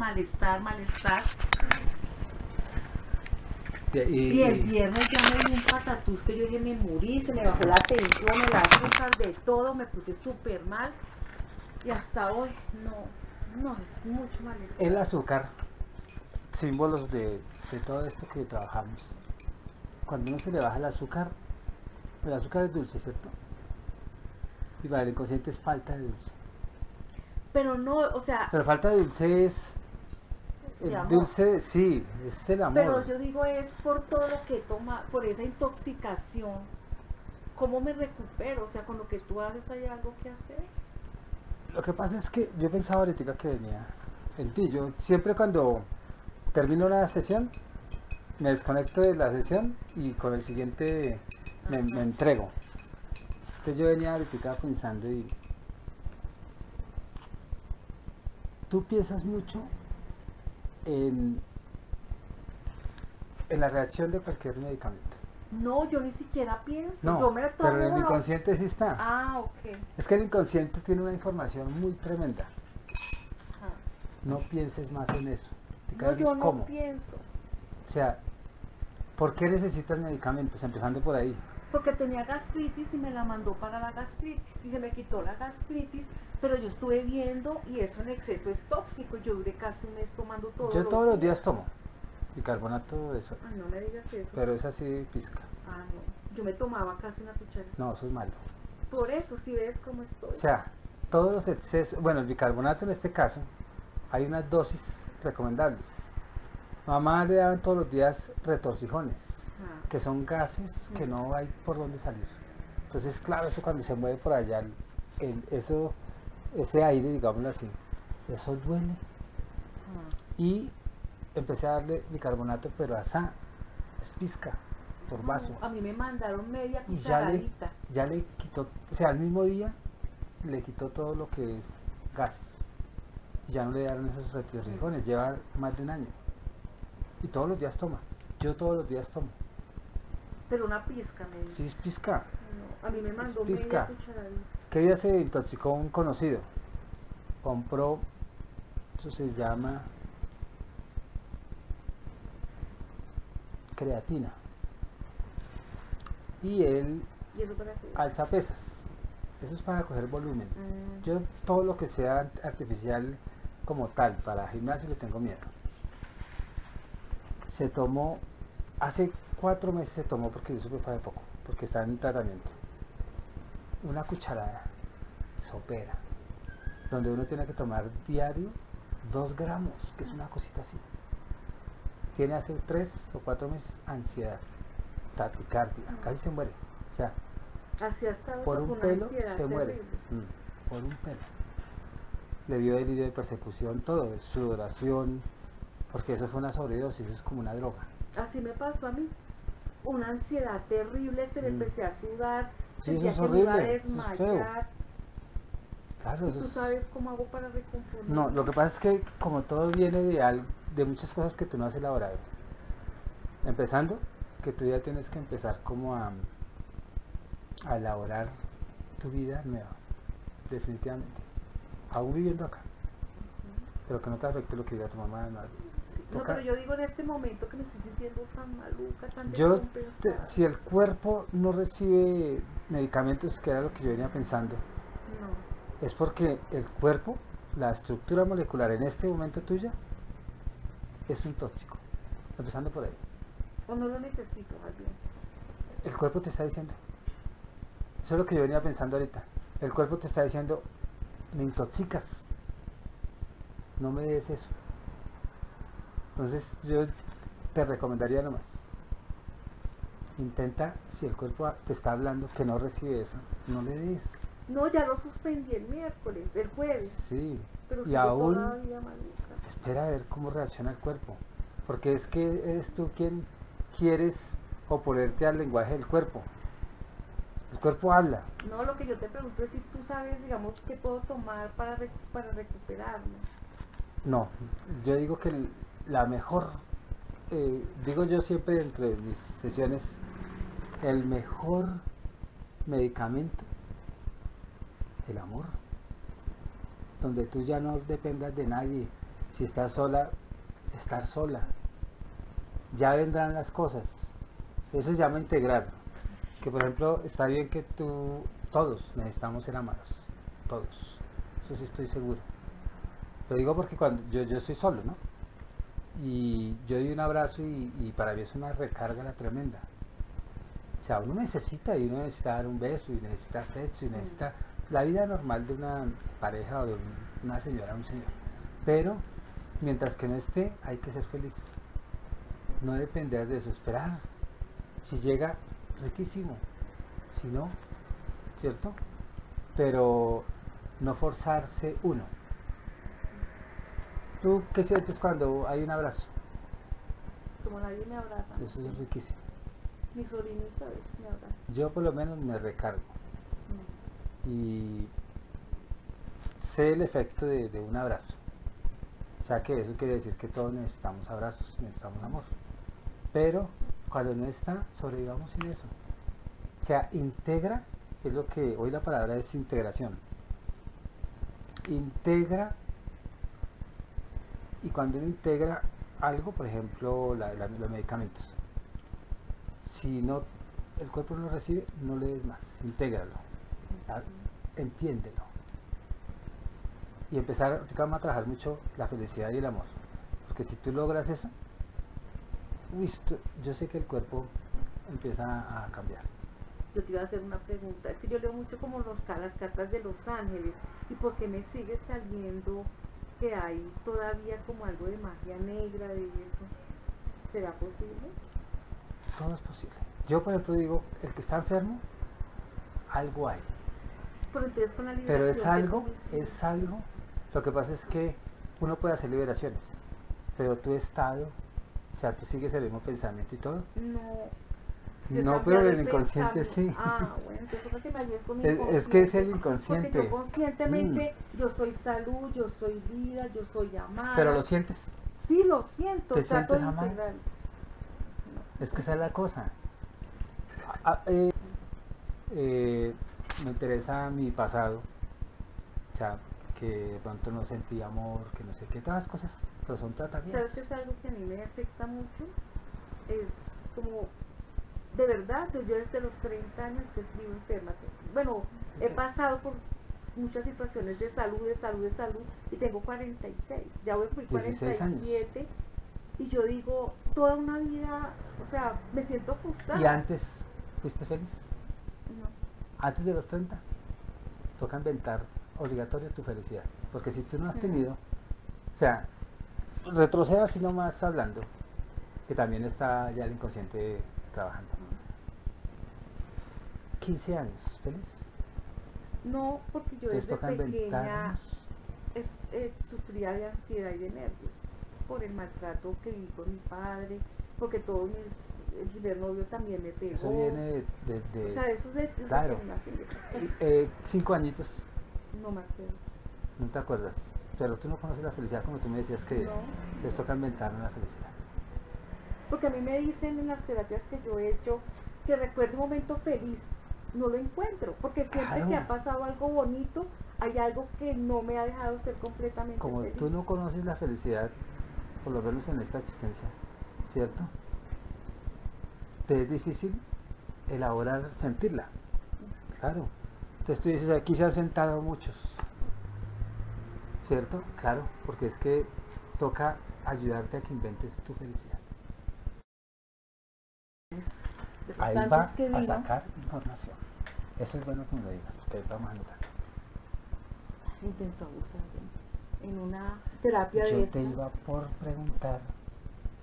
malestar, malestar. Y, y- Y el viernes ya me dio un patatús que yo dije, me morí, se me bajó la tensión, el azúcar, de todo, me puse súper mal. Y hasta hoy, no, no, es mucho malestar. el azúcar, símbolos de, de todo esto que trabajamos. Cuando uno se le baja el azúcar, el azúcar es dulce, ¿cierto? Y para el inconsciente es falta de dulce. Pero no, o sea, Pero falta de dulce es... El amor. dulce, sí, es el amor. pero yo digo es por todo lo que toma, por esa intoxicación. ¿Cómo me recupero? O sea, con lo que tú haces hay algo que hacer. Lo que pasa es que yo pensaba ahorita que venía en ti. Yo siempre cuando termino una sesión, me desconecto de la sesión y con el siguiente me, me entrego. Entonces yo venía ahorita pensando y tú piensas mucho en, en la reacción de cualquier medicamento. No, yo ni siquiera pienso. No, yo me tomo. pero en el inconsciente sí está. Ah, ok. Es que el inconsciente tiene una información muy tremenda. Ajá. No pienses más en eso. Te No, yo no cómo. pienso. O sea, ¿por qué necesitas medicamentos? Empezando por ahí. Porque tenía gastritis y me la mandó para la gastritis. Y se me quitó la gastritis, pero yo estuve viendo y eso en exceso es tóxico. Yo duré casi un mes tomando todo. Yo todos los días tomo bicarbonato de sodio, Ah, no me digas eso. pero es así pizca. Ah, no. Yo me tomaba casi una cuchara. No, eso es malo. Por eso, si ves cómo estoy. O sea, todos los excesos, bueno, el bicarbonato en este caso, hay unas dosis recomendables. Mamá le daban todos los días retorcijones, Ah, que son gases que no hay por dónde salir. Entonces, claro, eso cuando se mueve por allá, el- el- eso, ese aire, digámoslo así, eso duele. ah. Y empecé a darle bicarbonato, pero asá, es pizca, por vaso. A mí me mandaron media Y ya le, cucharadita. ya le quitó, o sea, al mismo día le quitó todo lo que es gases. Y ya no le dieron esos retorcijones, lleva más de un año. Y todos los días toma. Yo todos los días tomo. Pero una pizca me dijo. Sí, es pizca. No, a mí me mandó media pizca. cucharadita. ¿Qué día se intoxicó un conocido? Compró, eso se llama creatina. Y él ¿Y eso para alza pesas. Eso es para coger volumen. Mm. Yo todo lo que sea artificial como tal para gimnasio le tengo miedo. Se tomó, hace cuatro meses se tomó porque yo supe de poco, porque está en tratamiento. Una cucharada sopera, donde uno tiene que tomar diario dos gramos, que es una cosita así. Tiene hace tres o cuatro meses ansiedad, taquicardia, casi se muere. O sea, Así ha estado por un pelo se muere. Mm, por un pelo. Le dio delirio de persecución, todo, sudoración, porque eso fue una sobredosis, eso es como una droga. Así me pasó a mí. Una ansiedad terrible, se me Mm. empecé a sudar, Sí, eso es me horrible, es feo. Claro, ¿Y eso tú es- sabes cómo hago para recomponer? No, lo que pasa es que como todo viene de, al- de muchas cosas que tú no has elaborado. Empezando, que tú ya tienes que empezar como a, a elaborar tu vida nueva, definitivamente. Aún viviendo acá, pero que no te afecte lo que diga tu mamá. no. No, pero yo digo en este momento que me estoy sintiendo tan maluca, tan Yo, te- si el cuerpo no recibe medicamentos, que era lo que yo venía pensando, No. es porque el cuerpo, la estructura molecular en este momento tuya, es un tóxico. Empezando por ahí. O no lo necesito, más bien. El cuerpo te está diciendo. Eso es lo que yo venía pensando ahorita. El cuerpo te está diciendo, me intoxicas. No me des eso. Entonces yo te recomendaría nomás. Intenta, si el cuerpo te está hablando que no recibe eso, no le des. No, ya lo suspendí el miércoles, el jueves. Sí. Pero y aún todavía espera a ver cómo reacciona el cuerpo. Porque es que eres tú quien quieres oponerte al lenguaje del cuerpo. El cuerpo habla. No, lo que yo te pregunto es si tú sabes, digamos, qué puedo tomar para, re- para recuperarme. No, yo digo que el- la mejor, eh, digo yo siempre dentro de mis sesiones, el mejor medicamento el amor. Donde tú ya no dependas de nadie. Si estás sola, estar sola. Ya vendrán las cosas. Eso se llama integrar. Que por ejemplo, está bien que tú, todos necesitamos ser amados. Todos. Eso sí estoy seguro. Lo digo porque cuando yo, yo estoy solo, ¿no? Y yo doy un abrazo y, y para mí es una recarga la tremenda. O sea, uno necesita y uno necesita dar un beso y necesita sexo y necesita la vida normal de una pareja o de un- una señora o un señor. Pero mientras que no esté, hay que ser feliz. No depender de eso, esperar. Si llega, riquísimo. Si no, ¿cierto? Pero no forzarse uno. ¿Tú qué sientes cuando hay un abrazo? Como nadie me abraza. Eso es riquísimo. Mi sobrinita me abraza. Yo por lo menos me recargo No. y sé el efecto de, de un abrazo. O sea que eso quiere decir que todos necesitamos abrazos, necesitamos amor. Pero cuando no está, sobrevivamos sin eso. O sea, integra, es lo que hoy la palabra es integración. Integra y cuando uno integra algo, por ejemplo, la- la- los medicamentos, si no el cuerpo no lo recibe, no le des más, intégralo, entiéndelo. Y empezar, vamos a trabajar mucho la felicidad y el amor. Porque si tú logras eso, yo sé que el cuerpo empieza a cambiar. Yo te iba a hacer una pregunta. Es que yo leo mucho como los, las cartas de los ángeles. ¿Y por qué me sigue saliendo que hay todavía como algo de magia negra de eso? ¿Será posible? Todo es posible. Yo, por ejemplo, digo, el que está enfermo, algo hay. Pero entonces con la Pero es algo, es algo. Lo que pasa es que uno puede hacer liberaciones, pero tu estado, o sea, tú sigues el mismo pensamiento y todo. No. No, pero el inconsciente sí. Ah, bueno, entonces me ayudes con Es- es que es el Porque inconsciente. yo conscientemente, yo soy salud, yo soy vida, yo soy amada. Pero lo sientes. Sí, lo siento, ¿Te sientes amada? integrar. Es que esa es la cosa. Ah, eh, eh, me interesa mi pasado. O sea, que de pronto no sentí amor, que no sé qué, todas las cosas. Pero son tratamientos. ¿Sabes que es algo que a mí me afecta mucho? Es como, de verdad, yo desde los 30 años que vivo enferma. Bueno, he pasado por muchas situaciones de salud, de salud, de salud, y tengo 46. Ya voy por 16 años. 47. Y yo digo, toda una vida, o sea, me siento frustrada. ¿Y antes fuiste feliz? No. Antes de los 30, toca inventar obligatorio tu felicidad. Porque si tú no has tenido, o sea, retroceda así nomás hablando, que también está ya el inconsciente trabajando. 15 años, feliz. No, porque yo desde pequeña es- eh, sufría de ansiedad y de nervios por el maltrato que viví con mi padre, porque todo mis, el primer novio también me pegó. Eso viene de... de- de- o sea, eso es de, claro. eh, cinco añitos, No me acuerdo. no te acuerdas. Pero tú no conoces la felicidad como tú me decías que No. les toca inventarnos la felicidad. Porque a mí me dicen en las terapias que yo he hecho que recuerdo un momento feliz. No lo encuentro, porque siempre Claro. que ha pasado algo bonito, hay algo que no me ha dejado ser completamente Como feliz. tú no conoces la felicidad, por lo menos en esta existencia, ¿cierto? Te es difícil elaborar, sentirla. Claro. Entonces tú dices, aquí se han sentado muchos. ¿Cierto? Claro, porque es que toca ayudarte a que inventes tu felicidad. Ahí va que a sacar información. Eso es bueno que me lo digas, porque ahí vamos a anotar. intentó abusar de mí. En una terapia de Yo te iba por preguntar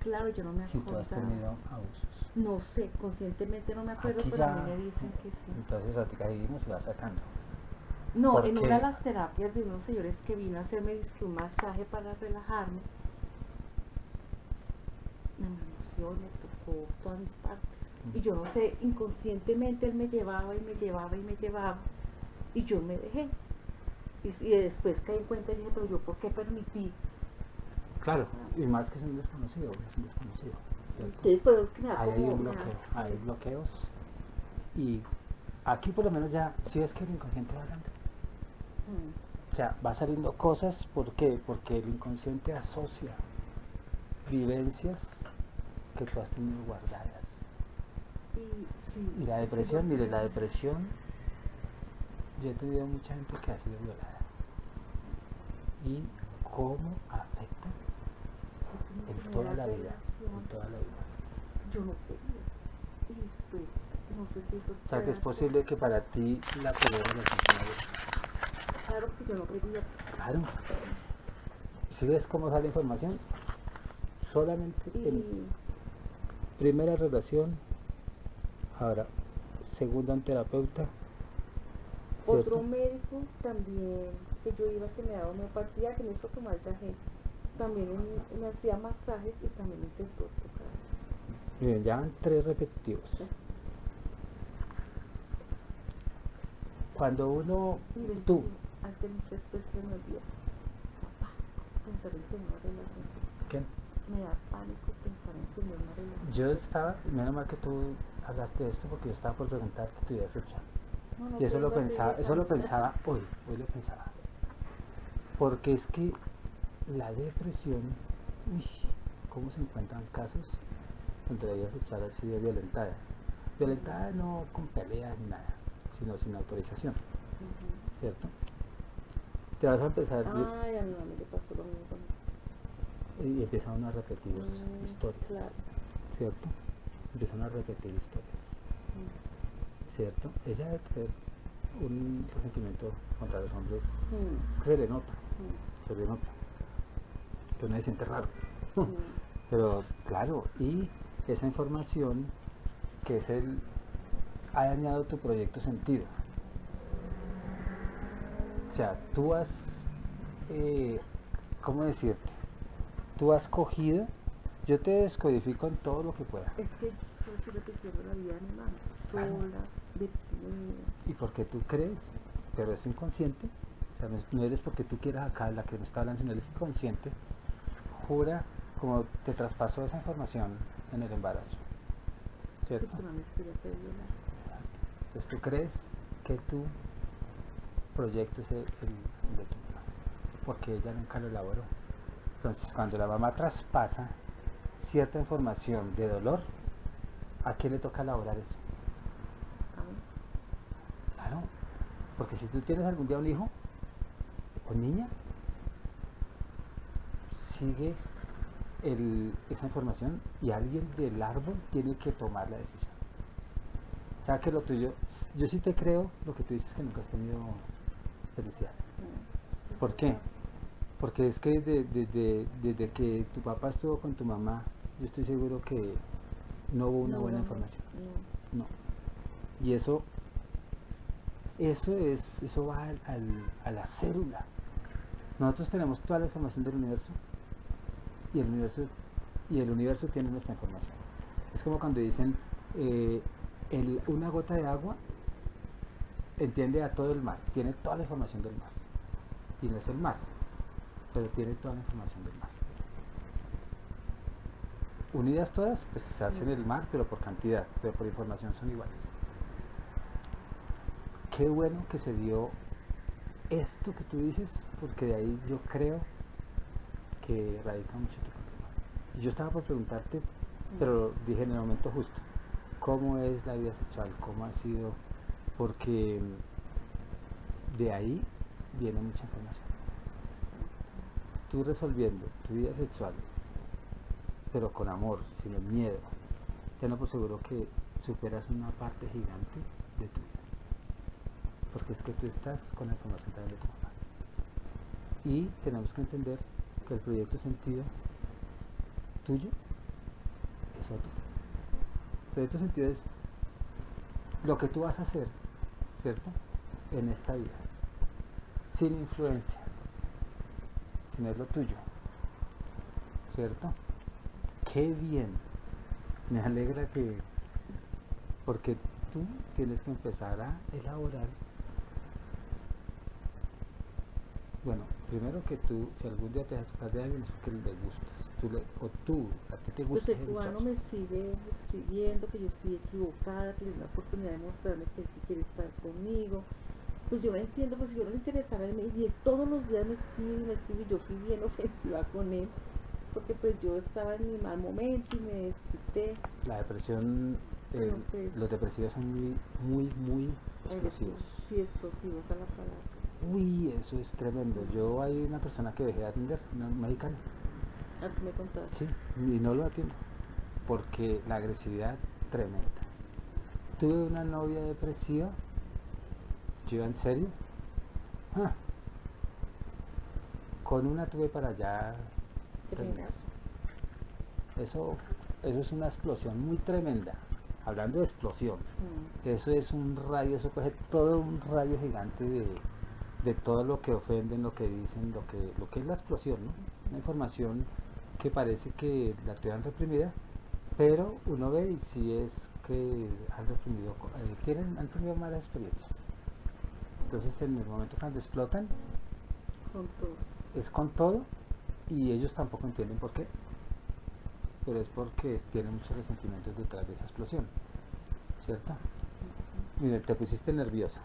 Claro, yo no me si tú has tenido abusos. No sé, conscientemente no me acuerdo, Aquí pero a mí me dicen que sí. Entonces ahorita seguimos y va sacando. No, ¿Por en qué? una de las terapias de unos señores que vino a hacerme dizque un masaje para relajarme, me manoseó, me tocó todas mis partes. Y yo no sé, inconscientemente él me llevaba y me llevaba y me llevaba, y yo me dejé. Y, y después caí en cuenta y dije, pero yo, ¿por qué permití? Claro, y más que es un desconocido, es un desconocido. Entonces, que hay un bloqueo, hay bloqueos. Y aquí por lo menos ya, si es que el inconsciente va hablando. Mm. O sea, va saliendo cosas, ¿por qué? Porque el inconsciente asocia vivencias que tú has tenido guardadas. Y, la depresión, mire, la depresión, yo he tenido mucha gente que ha sido violada. ¿Y cómo afecta en toda la vida? En toda la vida. Yo no quería. Y fue, no sé si eso O sea, que es posible que para ti la sea violada. Claro que yo no quería. Claro. Si ves cómo sale información, solamente en primera relación, ahora, segunda en terapeuta, otro ¿cierto? médico también, que yo iba que me daba homeopatía, que me hizo tomar gente, también en- me hacía masajes y también me intentó tocar. Miren, ya van tres repetitivos. Cuando uno, ven tú, que Hasta después se me olvidó. Papá, pensar en tener una relación. ¿qué? Me da pánico pensar en tener una relación. yo estaba, menos mal que tú hablaste de esto porque yo estaba por preguntar tu vida sexual. No, no Y eso lo pensaba, 10 eso lo pensaba hoy, hoy lo pensaba. Porque es que la depresión, uy, cómo se encuentran casos donde la vida sexual ha sido violentada. Violentada no con peleas ni nada, sino sin autorización. ¿cierto? Te vas a empezar Ay, a mi mamá le pasó lo mismo. y empieza uno a repetir Mm, historias, Claro. ¿cierto? Empieza uno a repetir historias. Mm. ¿cierto? Ella debe tener un resentimiento contra los hombres, Mm. es que se le nota, Mm. se le nota, que uno se siente raro. Pero claro, y esa información que es el, ha dañado tu proyecto sentido. O sea, tú has, eh, ¿cómo decirte? Tú has cogido, yo te descodifico en todo lo que pueda. Es que la vida animal, sola, deprimida. y porque tú crees, pero es inconsciente, o sea, no, es- no eres porque tú quieras acá la que me está hablando, sino eres inconsciente, jura como te traspasó esa información en el embarazo, ¿cierto? Entonces tú crees que tu proyecto es el, el de tu mamá, porque ella nunca lo elaboró. Entonces cuando la mamá traspasa cierta información de dolor, ¿a quién le toca elaborar eso? Claro, porque si tú tienes algún día un hijo o niña, sigue el- esa información y alguien del árbol tiene que tomar la decisión. O sea que lo tuyo, yo sí te creo lo que tú dices que nunca has tenido felicidad. Mm. ¿Por qué? Porque es que de- desde, desde que tu papá estuvo con tu mamá, yo estoy seguro que no hubo una No, buena no, información. no. No. Y eso, eso es, eso va al- al- a la célula. Nosotros tenemos toda la información del universo y el universo y el universo tiene nuestra información. Es como cuando dicen eh, el- una gota de agua entiende a todo el mar, tiene toda la información del mar. Y no es el mar, pero tiene toda la información del mar. Unidas todas, pues se hacen el mar, pero por cantidad, pero por información son iguales. Qué bueno que se dio esto que tú dices, porque de ahí yo creo que radica mucho tu problema. Y yo estaba por preguntarte, pero dije en el momento justo, ¿cómo es la vida sexual? ¿Cómo ha sido? Porque de ahí viene mucha información. Tú resolviendo tu vida sexual, pero con amor, sin el miedo, tenlo por seguro que superas una parte gigante de tu vida. Porque es que tú estás con la información de tu mamá. Y tenemos que entender que el proyecto sentido tuyo es otro. El proyecto sentido es lo que tú vas a hacer, ¿cierto? En esta vida. Sin influencia. Sino es lo tuyo. ¿Cierto? Qué bien. Me alegra que... Porque tú tienes que empezar a elaborar bueno, primero que tú, si algún día te dejas tocar de alguien es porque le gustas. Tú le- o tú, a ti te Pues gusta. el ese cubano me sigue escribiendo que yo estoy equivocada, que le da la oportunidad de mostrarme que él sí quiere estar conmigo, Pues yo no entiendo, pues si yo no le interesaba, él me y todos los días me escribe, me escribe, y yo fui bien ofensiva con él, porque pues yo estaba en mi mal momento y me desquité. La depresión, eh, pues- los depresivos son muy, muy, muy explosivos. Sí, explosivos a la palabra. Uy, eso es tremendo. Yo hay una persona que dejé de atender, una mexicana, Ah, me contaste. sí, y no lo atiendo, porque la agresividad tremenda. Tuve una novia depresiva, yo en serio, ah, con una tuve para allá. Eso, eso es una explosión muy tremenda. Hablando de explosión, Mm. eso es un radio, eso coge todo un radio gigante de, de todo lo que ofenden, lo que dicen, lo que, lo que es la explosión, ¿no? Una información que parece que la tuvieran reprimida, pero uno ve y si es que han reprimido, eh, tienen, han tenido malas experiencias. Entonces en el momento cuando explotan, Con todo. es con todo y ellos tampoco entienden por qué. Pero es porque tienen muchos resentimientos detrás de esa explosión, ¿cierto? Mire, te pusiste nerviosa,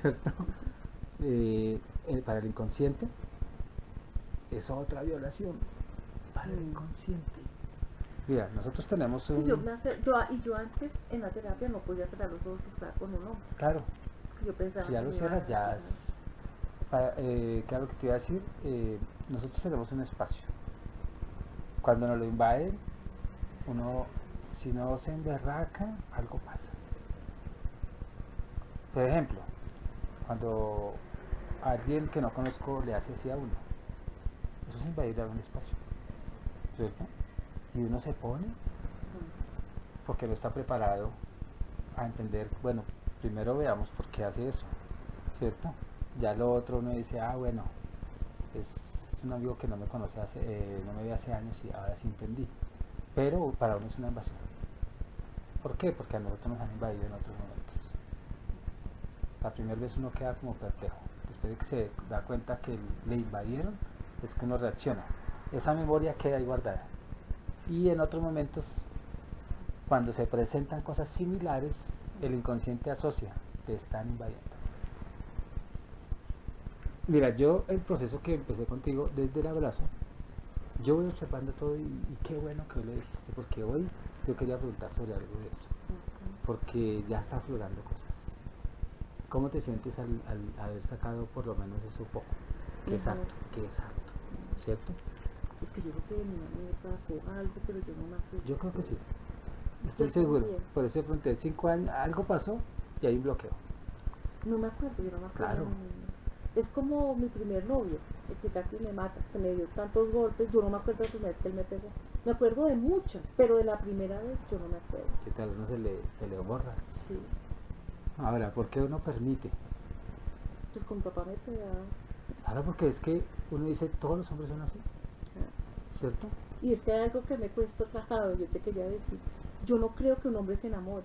¿cierto? Eh, eh, para el inconsciente es otra violación. Para el inconsciente. Mira, nosotros tenemos un... Sí, yo me hace, yo, y yo antes en la terapia no podía cerrar los ojos y estar con un hombre. Claro, Yo pensaba si ya lo cierras ya es... pa- eh, claro que te iba a decir, eh, nosotros tenemos un espacio. Cuando nos lo invaden, uno, si no se emberraca, algo pasa. Por ejemplo, cuando alguien que no conozco le hace así a uno, eso es invadir algún espacio, ¿cierto? Y uno se pone porque no está preparado a entender, bueno, primero veamos por qué hace eso, ¿cierto? Ya lo otro uno dice, ah, bueno, es un amigo que no me conoce hace, eh, no me ve hace años y ahora sí entendí. Pero para uno es una invasión. ¿Por qué? Porque a nosotros nos han invadido en otros momentos. La primera vez uno queda como perplejo. Después de que se da cuenta que le invadieron, es que uno reacciona. Esa memoria queda ahí guardada. Y en otros momentos cuando se presentan cosas similares, el inconsciente asocia, te están invadiendo. Mira, yo el proceso que empecé contigo desde el abrazo, yo voy observando todo y, y qué bueno que hoy lo dijiste, porque hoy yo quería preguntar sobre algo de eso, porque ya está aflorando cosas. ¿Cómo te sientes al, al haber sacado por lo menos eso poco? Que es apto, que es ¿cierto? Es que yo creo que mi mamá me pasó algo, pero yo no me acuerdo. Yo creo que sí. Estoy Yo seguro. también. Por eso de cinco años algo pasó y hay un bloqueo. No me acuerdo, yo no me acuerdo. Claro. Es como mi primer novio, el que casi me mata, que me dio tantos golpes, yo no me acuerdo de la primera vez que él me pegó. Me acuerdo de muchas, pero de la primera vez yo no me acuerdo. que tal uno se le, se le borra. Sí, Ahora, ¿por qué uno permite? pues con papá me pegaba. Ahora porque es que uno dice, todos los hombres son así, ah. ¿cierto? Y es que hay algo que me cuesta trabajado, yo te quería decir. Yo no creo que un hombre se enamore.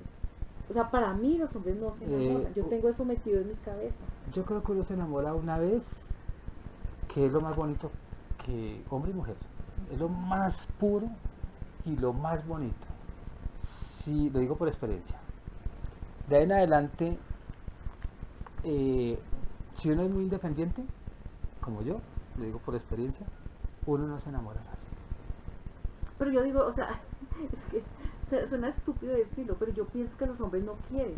O sea, para mí los hombres no se Eh, enamoran. yo tengo eso metido en mi cabeza. Yo creo que uno se enamora una vez, que es lo más bonito que hombre y mujer. Es lo más puro y lo más bonito. Sí, lo digo por experiencia. De ahí en adelante, eh, si uno es muy independiente, como yo, lo digo por experiencia, uno no se enamora fácil. Pero yo digo, o sea, es que suena estúpido decirlo, pero yo pienso que los hombres no quieren,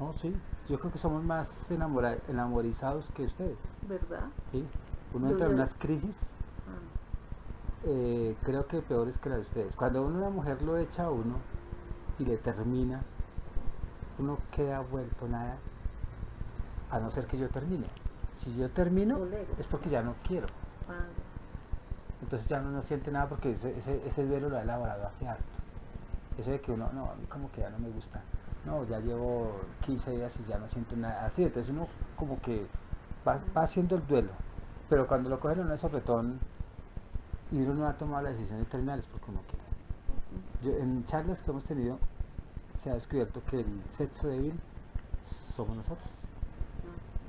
No, sí. Yo creo que somos más enamora- enamorizados que ustedes. ¿verdad? ¿sí? Uno entra en unas crisis, Ah, eh, creo que peores que las de ustedes. Cuando uno una mujer lo echa a uno y le termina, uno queda vuelto nada, a no ser que yo termine. Si yo termino, es porque ya no quiero. ah, Entonces ya uno no siente nada porque ese, ese, ese duelo lo ha elaborado hace harto. Eso de que uno, no, a mí como que ya no me gusta. No, ya llevo 15 días y ya no siento nada así. Entonces uno como que va, va haciendo el duelo. Pero cuando lo cogen uno de sopetón y uno no ha tomado la decisión de terminar es porque uno quiere. En charlas que hemos tenido se ha descubierto que el sexo débil somos nosotros.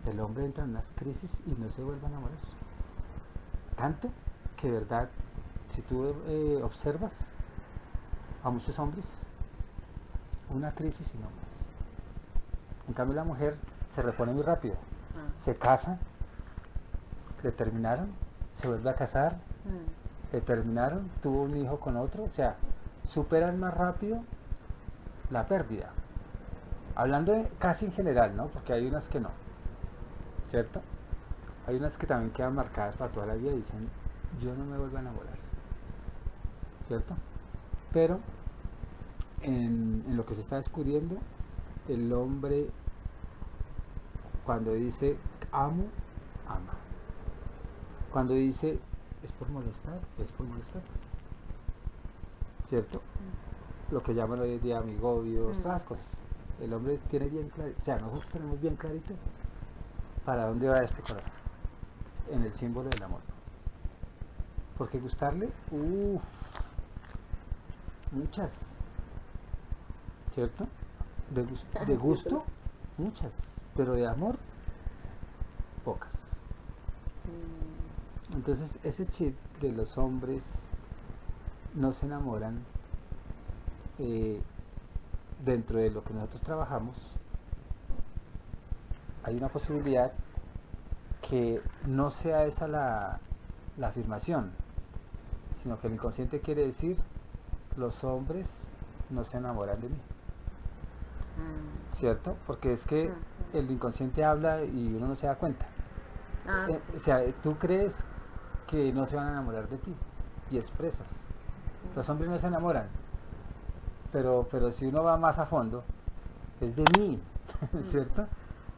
El hombre entra en unas crisis y no se vuelve a. Tanto que, verdad, si tú eh, observas a muchos hombres, una crisis y no más. En cambio, la mujer se repone muy rápido. Ah, Se casa, le terminaron, se vuelve a casar, ah, le terminaron, tuvo un hijo con otro, o sea, superan más rápido la pérdida. Hablando de- casi en general, ¿no? Porque hay unas que no, ¿cierto? Hay unas que también quedan marcadas para toda la vida y dicen, yo no me vuelvo a enamorar, ¿cierto? Pero en, en lo que se está descubriendo, el hombre cuando dice amo, ama. Cuando dice es por molestar, es por molestar. ¿Cierto? Lo que llaman hoy en día amigobios, Mm. todas las cosas. El hombre tiene bien claro, o sea, nosotros tenemos bien clarito para dónde va este corazón. En el símbolo del amor. Porque gustarle, uff, muchas. ¿Cierto? De, de gusto, muchas. Pero de amor, pocas. mm, Entonces ese chip de los hombres no se enamoran eh, dentro de lo que nosotros trabajamos, hay una posibilidad que no sea esa la, la afirmación, sino que el inconsciente quiere decir los hombres no se enamoran de mí, ¿cierto? Porque es que el inconsciente habla y uno no se da cuenta. ah, Eh, sí. o sea, tú crees que no se van a enamorar de ti y expresas. Los hombres no se enamoran, pero, pero si uno va más a fondo, es de mí, ¿cierto?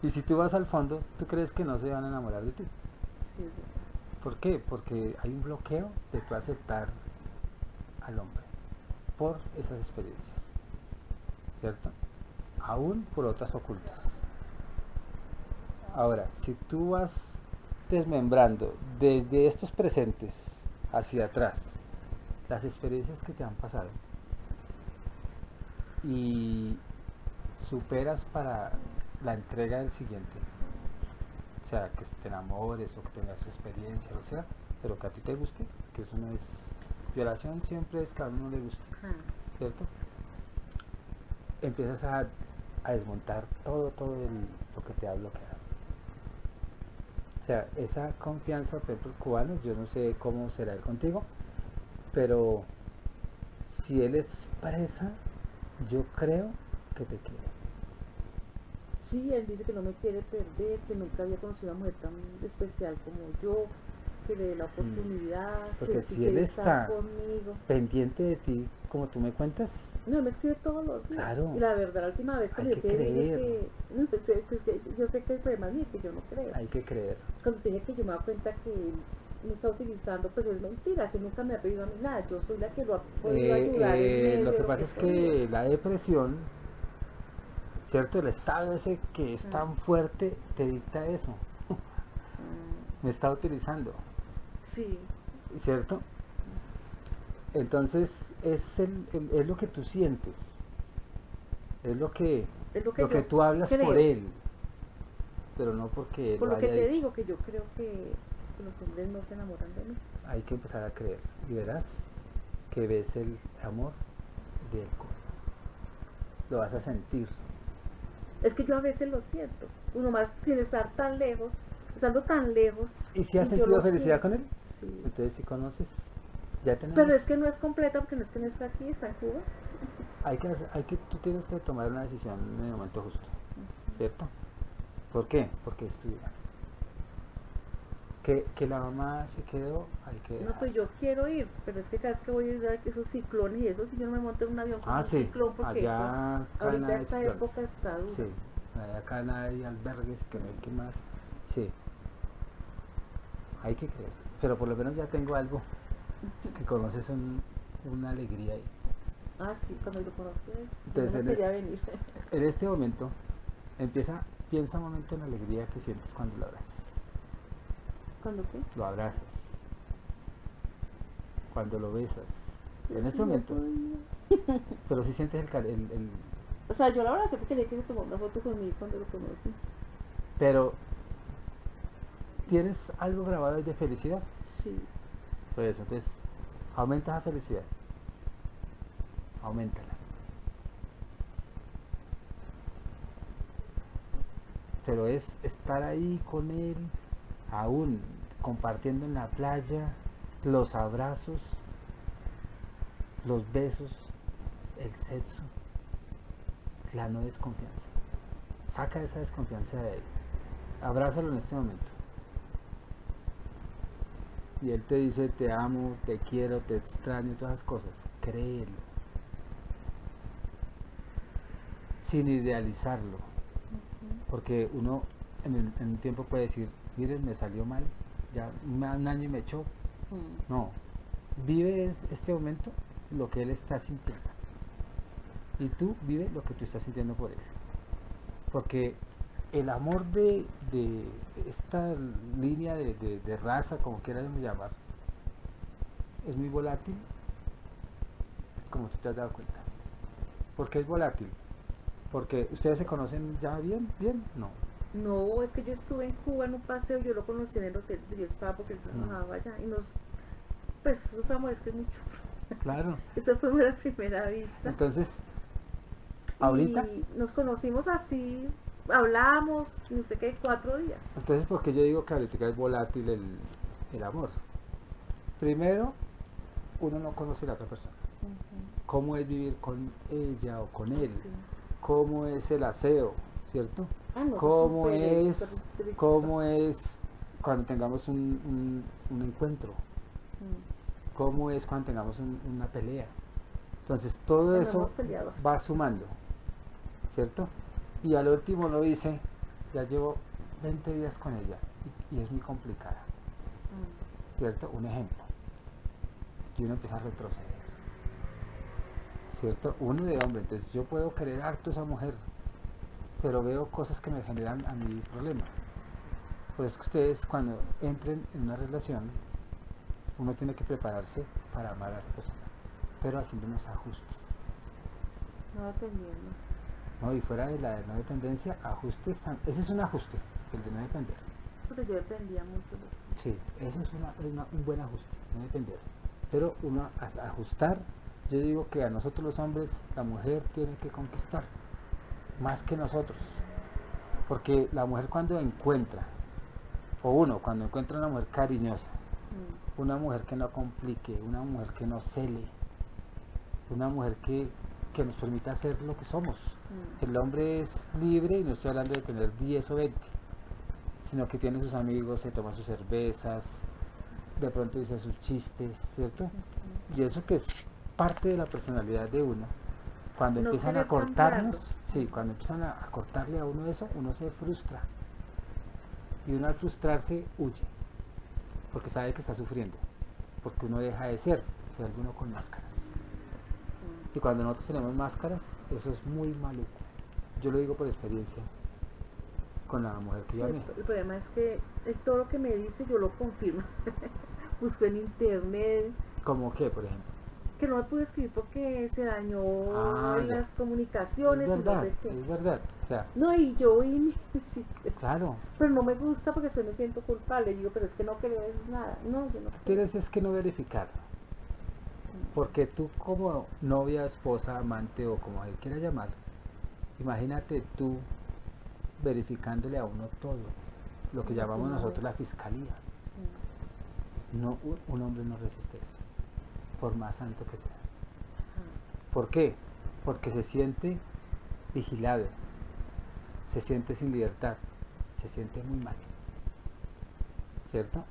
Y si tú vas al fondo, tú crees que no se van a enamorar de ti. Sí. ¿Por qué? Porque hay un bloqueo de tu aceptar al hombre por esas experiencias, ¿cierto? Aún por otras ocultas. Ahora, si tú vas desmembrando desde estos presentes hacia atrás las experiencias que te han pasado y superas para la entrega del siguiente, o sea, que te enamores o que tengas experiencia, o sea, pero que a ti te guste, que eso no es violación, siempre es que a uno le guste, ¿cierto? Empiezas a, a desmontar todo, todo el- lo que te ha bloqueado. O sea, esa confianza, por ejemplo, cubano, yo no sé cómo será él contigo, pero si él expresa, yo creo que te quiere. Sí, él dice que no me quiere perder, que nunca había conocido a una mujer tan especial como yo, que le dé la oportunidad, Mm. Porque que si él está- conmigo. Pendiente de ti, como tú me cuentas, No, me escribe todos los días. Claro. Y la verdad, la última vez que Hay yo que dije que, no, pues, yo sé que el problema es mío, que yo no creo. hay que creer. Cuando dije que yo me doy cuenta que él me está utilizando, pues es mentira, él nunca me ha pedido a mí nada, yo soy la que lo ha podido Eh, ayudar. eh, medio lo que pasa es que la depresión, ¿cierto? El estado ese que es tan fuerte te dicta eso. Me está utilizando, Sí, ¿cierto? Entonces es, el, el- es lo que tú sientes, es lo que, es lo que, lo que yo tú hablas por él, pero no porque él Por lo que haya te dicho. digo, que yo creo que, que los hombres no se enamoran de mí. Hay que empezar a creer y verás que ves el amor del corazón. Lo vas a sentir. Es que yo a veces lo siento, uno más sin estar tan lejos, estando tan lejos. ¿Y si has sentido felicidad siento. con él? Sí. Entonces si conoces, ya tenemos. Pero es que no es completa porque no es que no está aquí, está en Cuba. hay que, hacer- hay que, tú tienes que tomar una decisión en el momento justo, ¿cierto? ¿Por qué? Porque es tu vida. Que, que la mamá se quedó, hay que No, pues yo quiero ir, pero es que cada vez que voy a ir a esos ciclones y eso, si yo no me monto en un avión con Ah, un sí, ciclón, porque allá eso, ahorita esta ciclones. época está dura. Sí, allá acá hay albergues, que no hay que más. Sí, hay que creer. Pero por lo menos ya tengo algo que conoces un- una alegría ahí. Ah, sí, cuando lo conoces, Entonces, en este- venir. En este momento, empieza, piensa un momento en la alegría que sientes cuando lo abrazas. ¿Cuándo qué? Lo abrazas. Cuando lo besas. En este momento. Pero si sientes el, el, el- O sea, yo la sé porque le dije que se tomó una foto conmigo cuando lo conocí. Pero, ¿tienes algo grabado de felicidad? Sí. Por eso, entonces, aumenta la felicidad. Aumentala. pero es estar ahí con él, aún compartiendo en la playa, los abrazos, los besos, el sexo, la no desconfianza. Saca esa desconfianza de él. Abrázalo en este momento. Y él te dice, te amo, te quiero, te extraño, todas esas cosas. Créelo. Sin idealizarlo. Porque uno en, el- en un tiempo puede decir, miren, me salió mal, ya un año y me echó. Mm. No, vive es- este momento lo que él está sintiendo. Y tú vive lo que tú estás sintiendo por él. Porque el amor de, de esta línea de, de- de raza, como quieras llamar, es muy volátil, como tú te has dado cuenta. ¿Por qué es volátil? Porque ustedes se conocen ya bien, bien, no. No, es que yo estuve en Cuba en un paseo, yo lo conocí en el hotel donde yo estaba porque él Mm. trabajaba allá y nos, pues eso fue amor, es que es mucho. Claro. Eso fue la primera vista. Entonces, ahorita, Y nos conocimos así, hablamos, no sé qué, cuatro días. Entonces, ¿por qué yo digo que ahorita es volátil el, el amor? Primero, uno no conoce a la otra persona. ¿Cómo es vivir con ella o con él? Sí. ¿Cómo es el aseo? ¿Cierto? Ah, no, ¿Cómo es, cómo es cuando tengamos un, un- un encuentro? Mm. ¿Cómo es cuando tengamos un- una pelea? Entonces, todo eso va sumando, ¿cierto? Y al último lo dice, ya llevo 20 días con ella y- y es muy complicada. Mm. ¿cierto? Un ejemplo. Y uno empieza a retroceder. ¿Cierto? Uno de hombre, entonces yo puedo querer harto a esa mujer, pero veo cosas que me generan a mí problemas. Por eso que ustedes cuando entren en una relación, uno tiene que prepararse para amar a esa persona, pero haciendo unos ajustes. No dependiendo. ¿No? Y fuera de la de no dependencia, ajustes, tam- ese es un ajuste, el de no depender. Porque yo dependía mucho de eso. Sí, eso es, una- es una- un buen ajuste, no depender. Pero uno ajustar, yo digo que a nosotros los hombres, la mujer tiene que conquistar, más que nosotros. Porque la mujer cuando encuentra, o uno cuando encuentra una mujer cariñosa, Mm. una mujer que no complique, una mujer que no cele, una mujer que, que nos permita ser lo que somos. Mm. El hombre es libre y no estoy hablando de tener 10 o 20, sino que tiene sus amigos, se toma sus cervezas, de pronto dice sus chistes, ¿cierto? Y eso que es parte de la personalidad de uno. Cuando No empiezan a cortarnos, sí, cuando empiezan a, a cortarle a uno eso, uno se frustra. Y uno al frustrarse huye, porque sabe que está sufriendo, porque uno deja de ser, se vuelve uno con máscaras. Y cuando nosotros tenemos máscaras, eso es muy maluco. Yo lo digo por experiencia con la mujer que yo el, amé. el problema es que todo lo que me dice yo lo confirmo. Busco en internet, Como que, por ejemplo. que no me pude escribir porque se dañó Ah, ya. las comunicaciones Es y no verdad, sé qué. es verdad. O sea, No, y yo y claro, pero no me gusta porque después me siento culpable. Digo, pero es que no quería decir nada. No, yo no tú tienes es que no verificarlo. Porque tú como novia, esposa, amante o como él quiera llamar, imagínate tú verificándole a uno todo, lo que llamamos no, nosotros no. la fiscalía. Mm. No, un- hombre no resiste eso, por más santo que sea. Ajá. ¿Por qué? Porque se siente vigilado, se siente sin libertad, se siente muy mal. ¿Cierto?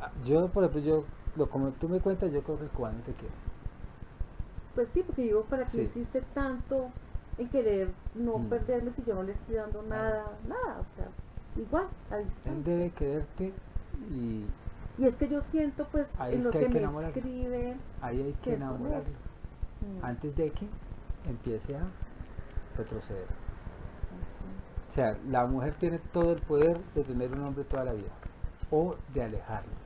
Ah, Yo, por ejemplo, yo, lo, como tú me cuentas, yo creo que el cubano te quiere. Pues sí, porque digo, ¿para qué Sí. insiste tanto en querer no Mm. perderme si yo no le estoy dando nada, nada? O sea, igual, a Él distancia. debe quererte y Y es que yo siento, pues, Ahí en es lo que que, hay que me escriben. ahí hay Que que mm, antes de que empiece a retroceder. O sea, la mujer tiene todo el poder de tener un hombre toda la vida o de alejarlo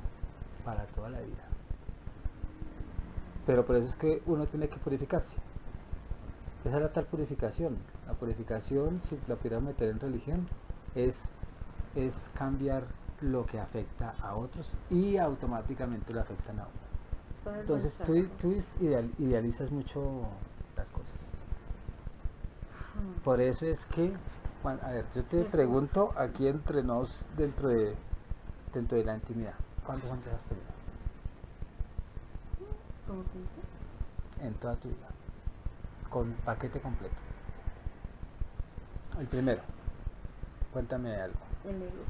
para toda la vida. Pero por eso es que uno tiene que purificarse. Esa es la tal purificación. La purificación, si la pudiéramos meter en religión, es, es cambiar lo que afecta a otros y automáticamente lo afectan a uno. Entonces tú, tú ideal- idealizas mucho las cosas. Por eso es que a ver, yo te pregunto aquí entre nos, dentro de, dentro de la intimidad, ¿cuántos hombres has tenido ¿Cómo se dice? en toda tu vida? Con paquete completo. El primero, cuéntame algo. El negro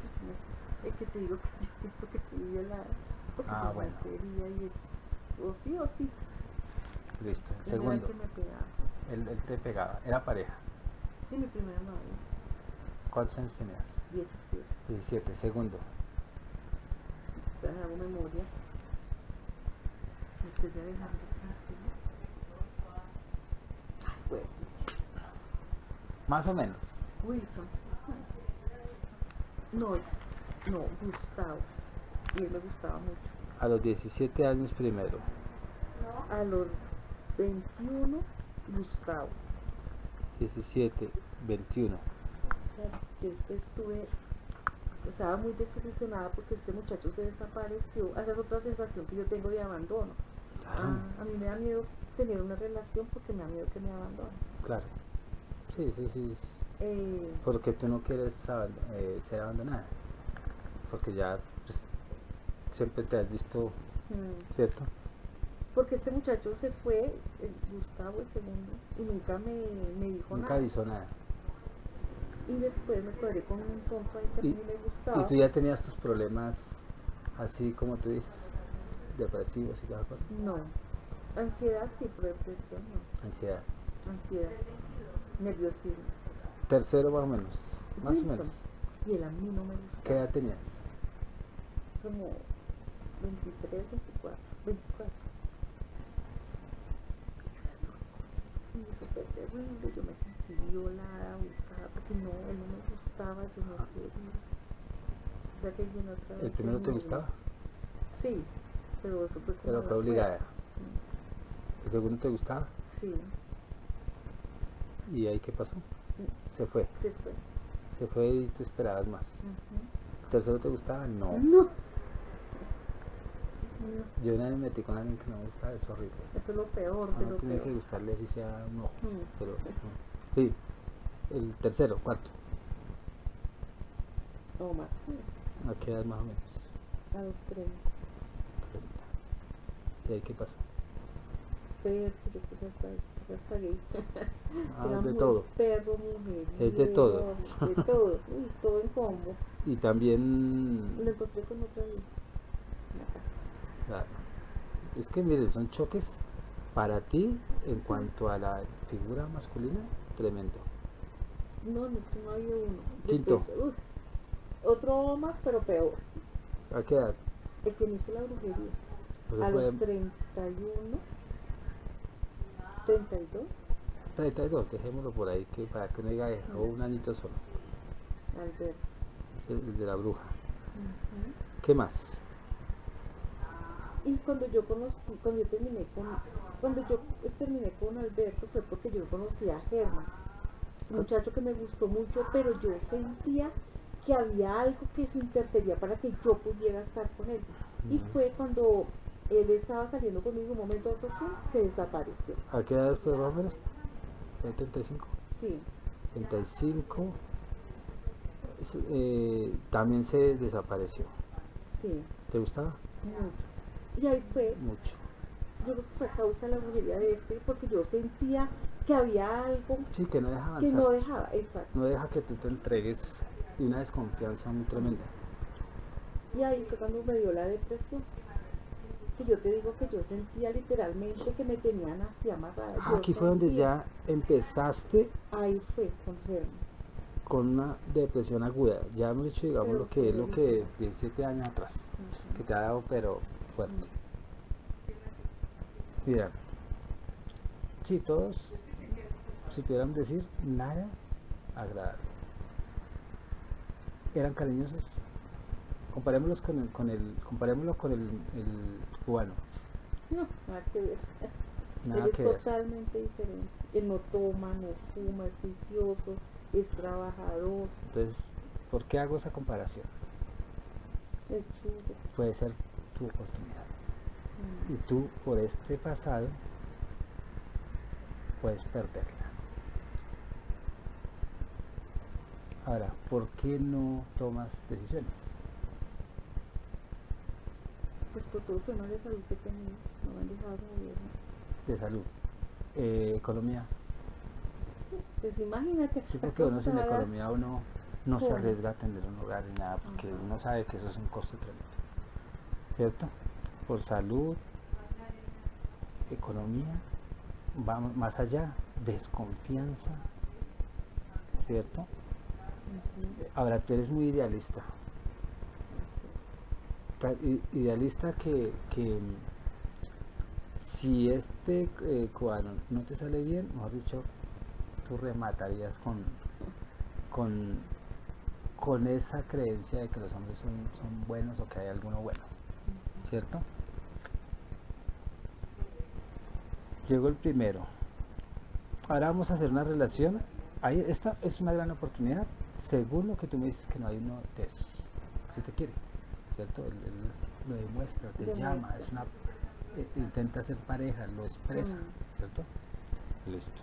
el que te digo que yo siento que te. Porque Ah, bueno. y es- o sí o sí. Listo. El Segundo, que me pegaba. él, él te pegaba, era pareja. Sí, mi primera novia. ¿Cuántos años tenías? 17. 17. Segundo, Entonces hago memoria. Me estoy tranquila. Ay, bueno. más o menos. Wilson. No, no, Gustavo. Y él me gustaba mucho. A los 17 años primero. A los 21, Gustavo. 17, 21. Yo después estuve, estaba muy desilusionada porque este muchacho se desapareció. Esa es otra sensación que yo tengo de abandono. Claro, Ah, a mí me da miedo tener una relación porque me da miedo que me abandonen. claro. Sí, sí, sí. Eh, Porque tú no quieres eh, ser abandonada. Porque ya pues, siempre te has visto, mm, ¿cierto? porque este muchacho se fue, el Gustavo el segundo, y nunca me, me dijo Nunca nada. avisó nada. Y después me cuadré con un ahí que a Y- mí me gustaba. Y tú ya tenías tus problemas, así como tú dices, depresivos y todas cosas. No. Ansiedad sí, pero depresión no. Ansiedad. Ansiedad. Nerviosismo. Tercero más o menos. Más o menos. Y él a mí no me gustaba. ¿Qué edad tenías? Como 23, 24, 24. Y eso fue terrible, yo me sentí violada, abusada, porque no, él no me gustaba, yo no quería. Ya que yo no otra ¿El primero te gustaba? Sí, pero eso fue Pero fue obligada. fuerza. ¿El segundo te gustaba? Sí, ¿Y ahí qué pasó? Se fue. se fue. Se fue y tú esperabas más. Ujú. ¿El tercero te gustaba? No. No. Yo una vez me metí con alguien que no me gustaba, es horrible. eso es lo peor A de lo tiene que gustarle si sea no. Mm. Pero, no. sí. El tercero, cuarto. No más. ¿A qué edad más o menos? A los 30. 30. ¿Y ahí qué pasó? Pero yo ya está, gay. Ah, de todo. Perro, mujer. Es de todo. De todo. Uy, todo en combo. Y también... Lo encontré con otra vez. Claro. Es que mire, son choques para ti en cuanto a la figura masculina, tremendo. No, no, no había uno. Quinto. Después, uf, otro más, pero peor. ¿A qué edad? El que me hizo la brujería. Pues a los 31, 32, 32, dejémoslo por ahí, que para que no diga dejó un añito solo, Alberto. el, el de la bruja. Ujú. ¿Qué más? Y cuando yo conocí, cuando yo terminé con, cuando yo terminé con Alberto fue porque yo conocí a Germán, muchacho que me gustó mucho, pero yo sentía que había algo que se interfería para que yo pudiera estar con él. Y fue cuando él estaba saliendo conmigo un momento otro se desapareció. ¿A qué edad fue más o menos? ¿Fue 35? Sí, 35. es- eh, también se desapareció. sí, ¿Te gustaba? mucho. Y ahí fue, Mucho. yo creo que fue a causa de la brujería de este, porque yo sentía que había algo Sí, que no deja avanzar. que no dejaba, exacto. no deja que tú te entregues y una desconfianza muy tremenda. Y ahí fue cuando me dio la depresión. Que yo te digo que yo sentía literalmente que me tenían así amarrada. Ah, aquí fue donde ya empezaste Ahí fue con Germán. con una depresión aguda. Ya hemos dicho, digamos, Pero lo que es lo que severísima. 17 años atrás, que te ha dado, pero fuerte. Mira, si todos, si pudiéramos decir, nada agradable. Eran cariñosos. Comparémoslos con el, con el, comparémoslo con el, el cubano. No, nada que ver. Nada Él es ver. totalmente diferente. Él no toma, no fuma, es vicioso, es trabajador, Entonces, ¿por qué hago esa comparación? es. Puede ser tu oportunidad. Mm. Y tú, por este pasado, puedes perderla. Ahora, ¿por qué no tomas decisiones? Pues por todo el problema de salud que tenía, no me han dejado gobierno. De salud. Eh, economía. Pues imagínate. Sí, porque uno sin economía uno no se arriesga a tener un hogar ni nada, porque Ajá. uno sabe que eso es un costo tremendo. ¿Cierto? Por salud, economía, vamos más allá, desconfianza, ¿cierto? Ahora, tú eres muy idealista. Idealista que, que si este eh, cubano no te sale bien, mejor dicho, tú rematarías con, con, con esa creencia de que los hombres son, son buenos o que hay alguno bueno, ¿cierto? Llegó el primero. Ahora vamos a hacer una relación. Ahí, esta es una gran oportunidad, según lo que tú me dices que no hay uno de esos, si te quiere, ¿cierto? Él, lo demuestra, te llama, es una, eh, intenta ser pareja, lo expresa, ¿cierto? Listo.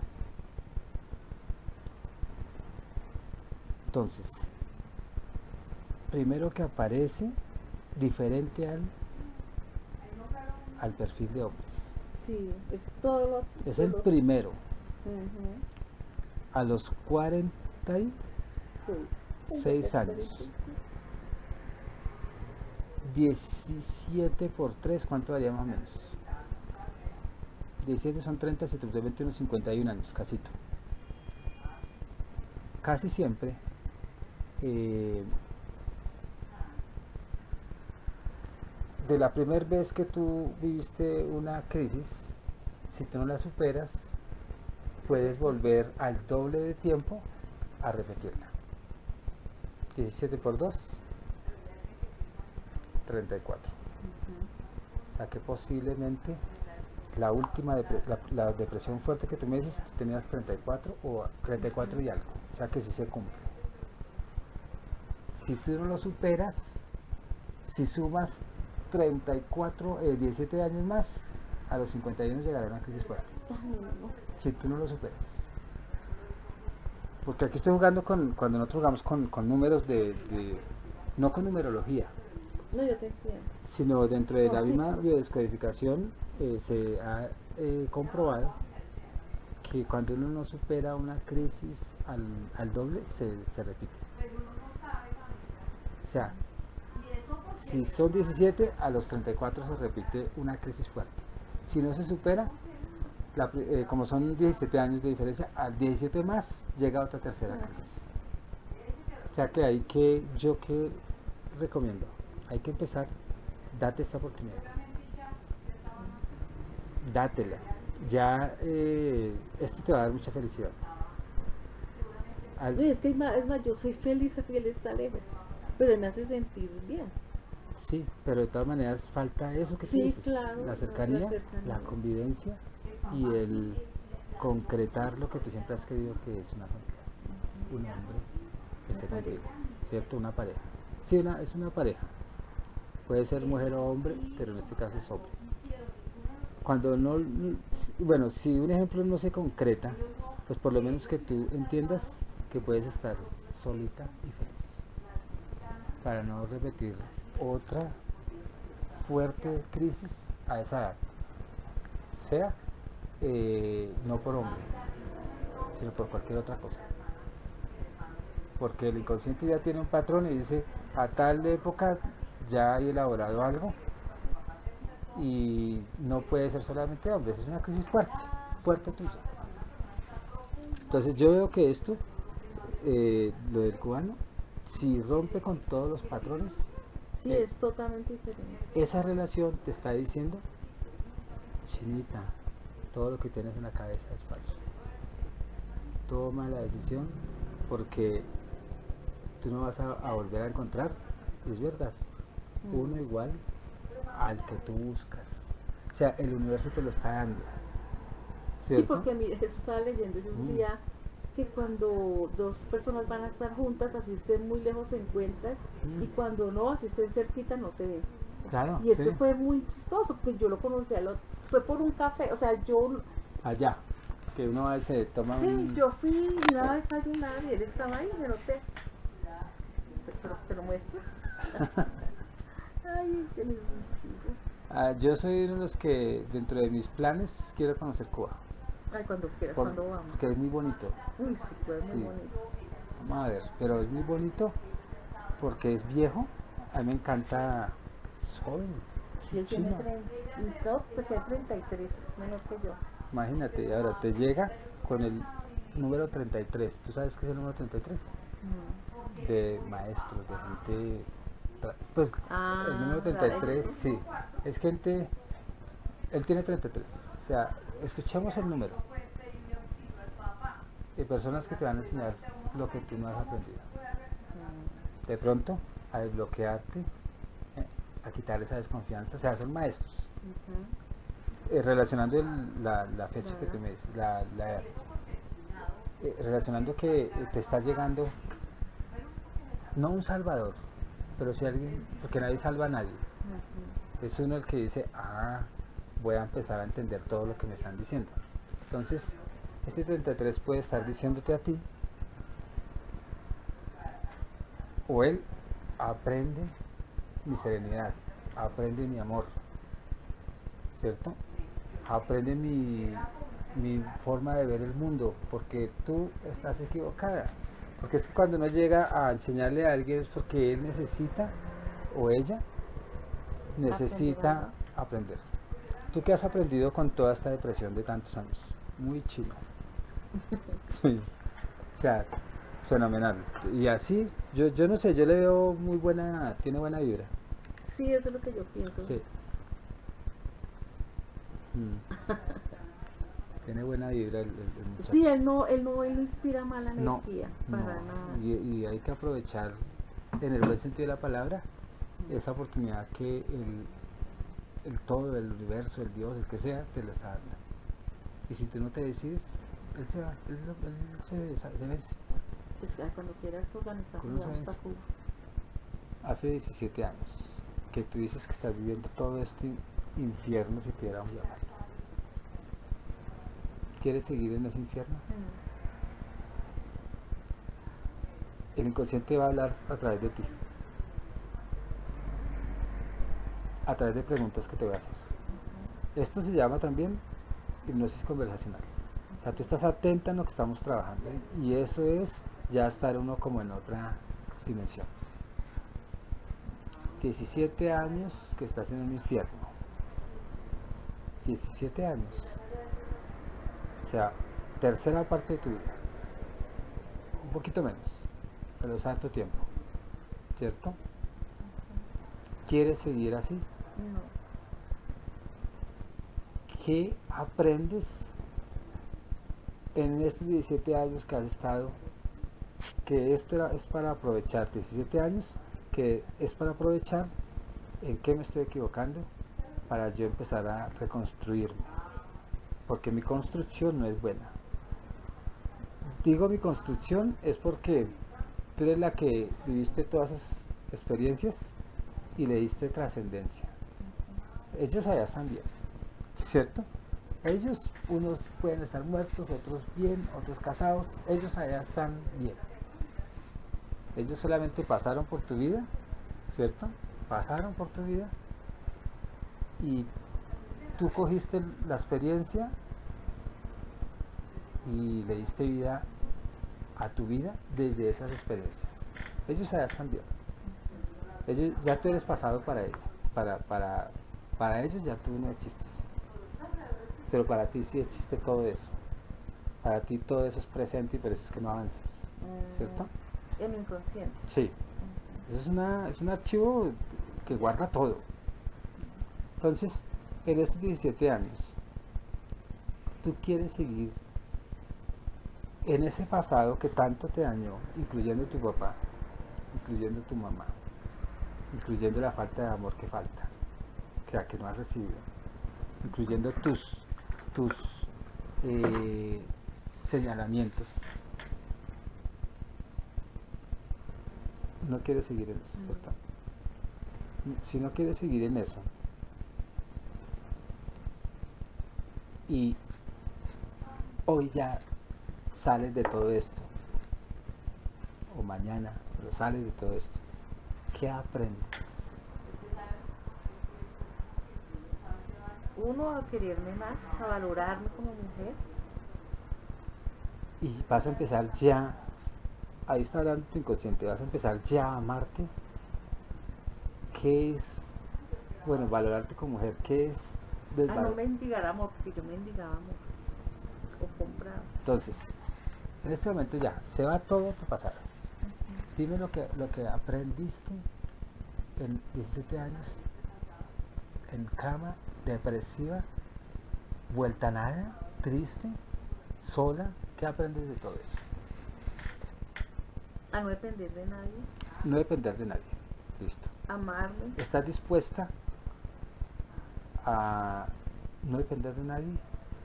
Entonces, primero que aparece diferente al al perfil de hombres. Sí, es todo lo, Es el primero. A los 40 y 6 años. 17 por 3, ¿cuánto daría más o menos? 17 son 30, 7, 21, 51 años, casito. Casi siempre eh, de la primera vez que tú viviste una crisis, si tú no la superas, puedes volver al doble de tiempo a repetirla. 17 por 2, 34. Ujú. O sea que posiblemente la última depre- la, la depresión fuerte que tú me dices, tú tenías 34 o 34 y algo. O sea que sí se cumple. Si tú no lo superas, si sumas 34, eh, 17 años más, a los 51 llegará una crisis fuerte. Si tú no lo superas. Porque aquí estoy jugando con, cuando nosotros jugamos con, con números de, de- no con numerología, No, yo te entiendo. sino dentro de No, la sí. misma biodescodificación eh, se ha eh, comprobado que cuando uno no supera una crisis al, al doble, se, se repite. O sea, si son 17, a los 34 se repite una crisis fuerte. Si no se supera, la eh, como son 17 años de diferencia, al 17 más llega otra tercera crisis. O sea que hay que, yo que recomiendo, hay que empezar, date esta oportunidad. Dátela. Ya eh, esto te va a dar mucha felicidad. Al- No, y es que es más, es más, yo soy feliz a que él está lejos, pero me hace sentir bien. Sí, pero de todas maneras falta eso que tú Sí, dices, claro, la la cercanía, la, convivencia y el concretar lo que tú siempre has querido que es una familia, un hombre que esté contigo. ¿cierto? Una pareja. Sí, una, es una pareja. Puede ser mujer o hombre, pero en este caso es hombre. Cuando no, bueno, si un ejemplo no se concreta, pues por lo menos que tú entiendas que puedes estar solita y feliz para no repetir otra fuerte crisis a esa edad. Sea eh, no por hombre, sino por cualquier otra cosa. Porque el inconsciente ya tiene un patrón y dice, a tal época ya hay elaborado algo y no puede ser solamente hombres, es una crisis fuerte, fuerte tuya. Entonces yo veo que esto, eh, lo del cubano, si rompe con todos los patrones, Sí, Eh. es totalmente diferente. esa relación te está diciendo, chinita, todo lo que tienes en la cabeza es falso. Toma la decisión porque tú no vas a, a volver a encontrar, es verdad, Mm. uno igual al que tú buscas. O sea, el universo te lo está dando. Sí, ¿Cierto? porque mire, eso estaba leyendo yo un Mm. día que cuando dos personas van a estar juntas, así estén muy lejos se encuentran, Mm. y cuando no, así estén cerquita, no se ven. Claro, Y esto sí. fue muy chistoso, porque yo lo conocí, a lo- fue por un café, o sea, yo, allá, que uno a veces se toma sí, un- yo fui iba a desayunar y él estaba ahí, me noté. pero te lo muestro. Ay, qué lindo. Ah, yo soy uno de los que dentro de mis planes quiero conocer Cuba. Ay, cuando quieras, por- cuando vamos. porque es muy bonito. Uy, sí, pues muy Sí. bonito. Vamos a ver, pero es muy bonito porque es viejo. A mí me encanta. es joven. Sí, él tiene chino. 30, no, pues tiene 33, menos que yo. Imagínate, ahora te llega con el número 33. ¿Tú sabes qué es el número 33? Mm. De maestros, de gente. Pues Ah, el número claro, 33, eso. sí. Es gente. Él tiene 33. O sea, escuchemos el número. De personas que te van a enseñar lo que tú no has aprendido. De pronto, a desbloquearte, a quitar esa desconfianza. O sea, son maestros. Eh, relacionando el- la, la fecha que tú me dices, la, la edad. Eh, relacionando que eh, te está llegando, no un salvador, pero si alguien, porque nadie salva a nadie. Es uno el que dice, ah, voy a empezar a entender todo lo que me están diciendo. Entonces, este 33 puede estar diciéndote a ti, o él aprende mi serenidad, aprende mi amor, ¿cierto? Aprende mi, mi forma de ver el mundo, porque tú estás equivocada. Porque es que cuando uno llega a enseñarle a alguien es porque él necesita, o ella, necesita aprender. ¿Tú qué has aprendido con toda esta depresión de tantos años? Muy chino. Sí. O sea, fenomenal. Y así, yo, yo no sé, yo le veo muy buena, tiene buena vibra. Sí, eso es lo que yo pienso. Sí. Mm. tiene buena vibra el, el-. Sí, él no, él no, él no inspira mala energía, no, para nada. Y, y hay que aprovechar, en el buen sentido de la palabra, esa oportunidad que el, el todo, el universo, el Dios, el que sea, te lo está dando. Y si tú no te decides, él se va, él, se, se cuando quieras organizar, vamos a. Cuba. Hace 17 años que tú dices que estás viviendo todo este infierno, si pudiéramos llamarlo. ¿Quieres seguir en ese infierno? El inconsciente va a hablar a través de ti. A través de preguntas que te voy a hacer. Esto se llama también hipnosis conversacional. O sea, tú estás atenta en lo que estamos trabajando y eso es ya estar uno como en otra dimensión. 17 años que estás en un infierno. 17 años. O sea, tercera parte de tu vida. Un poquito menos, pero es harto tiempo. ¿Cierto? ¿Quieres seguir así? No. ¿Qué aprendes en estos 17 años que has estado? Que esto es para aprovechar, 17 años, que es para aprovechar en qué me estoy equivocando para yo empezar a reconstruirme. Porque mi construcción no es buena. Digo mi construcción es porque tú eres la que viviste todas esas experiencias y le diste trascendencia. Ellos allá están bien. ¿cierto? Ellos, unos pueden estar muertos, otros bien, otros casados, ellos allá están bien. Ellos solamente pasaron por tu vida, ¿cierto? Pasaron por tu vida y tú cogiste la experiencia y le diste vida a tu vida desde esas experiencias. Ellos allá están. Ellos, ya tú eres pasado para ellos. Para, para, para ellos ya tú no existes. Pero para ti sí existe todo eso. Para ti todo eso es presente y por eso es que no avanzas. ¿Cierto? En mi inconsciente. Sí. Es, una, es un archivo que guarda todo. Entonces, en estos 17 años, tú quieres seguir en ese pasado que tanto te dañó, incluyendo tu papá, incluyendo tu mamá, incluyendo la falta de amor que falta, que la que no has recibido, incluyendo tus, tus eh, señalamientos. No quieres seguir en eso. ¿cierto? Si no quieres seguir en eso, y hoy ya sales de todo esto, o mañana, pero sales de todo esto, ¿qué aprendes? Uno, a quererme más, a valorarme como mujer. Y vas a empezar ya, ahí está hablando tu inconsciente, vas a empezar ya a amarte. ¿Qué es, bueno, valorarte como mujer? ¿Qué es A no desvalor- mendigar amor, porque yo mendigaba amor. O compraba. Entonces, en este momento ya, se va todo tu pasado. Dime lo que, lo que aprendiste en 17 años en cama, depresiva, vuelta a nada, triste, sola. ¿Qué aprendes de todo eso? A no depender de nadie. No depender de nadie. Listo. Amarme. ¿Estás dispuesta a no depender de nadie?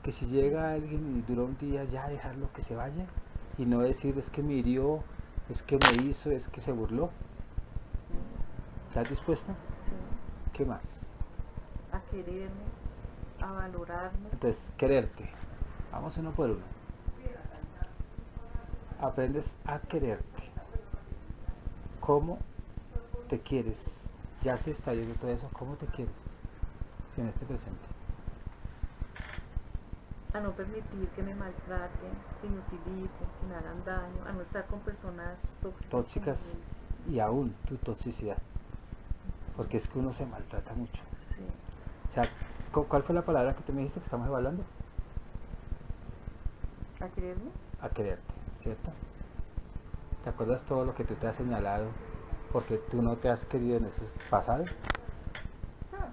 Que si llega alguien y dura un día, ya dejarlo que se vaya y no decir es que me hirió, es que me hizo, es que se burló. ¿Estás dispuesta? sí, ¿Qué más? A quererme. A valorarme. Entonces, quererte. Vamos uno por uno. Aprendes a quererte. ¿Cómo te quieres? Ya se está yendo todo eso. ¿Cómo te quieres en este presente? A no permitir que me maltraten, que me utilicen, que me hagan daño. A no estar con personas tóxicas. Tóxicas y aún tu toxicidad. Porque es que uno se maltrata mucho. Sí. O sea, ¿cu- ¿cuál fue la palabra que tú me dijiste que estamos evaluando? A quererme. A quererte, ¿cierto? ¿Te acuerdas todo lo que tú te has señalado porque tú no te has querido en ese pasado? Ah,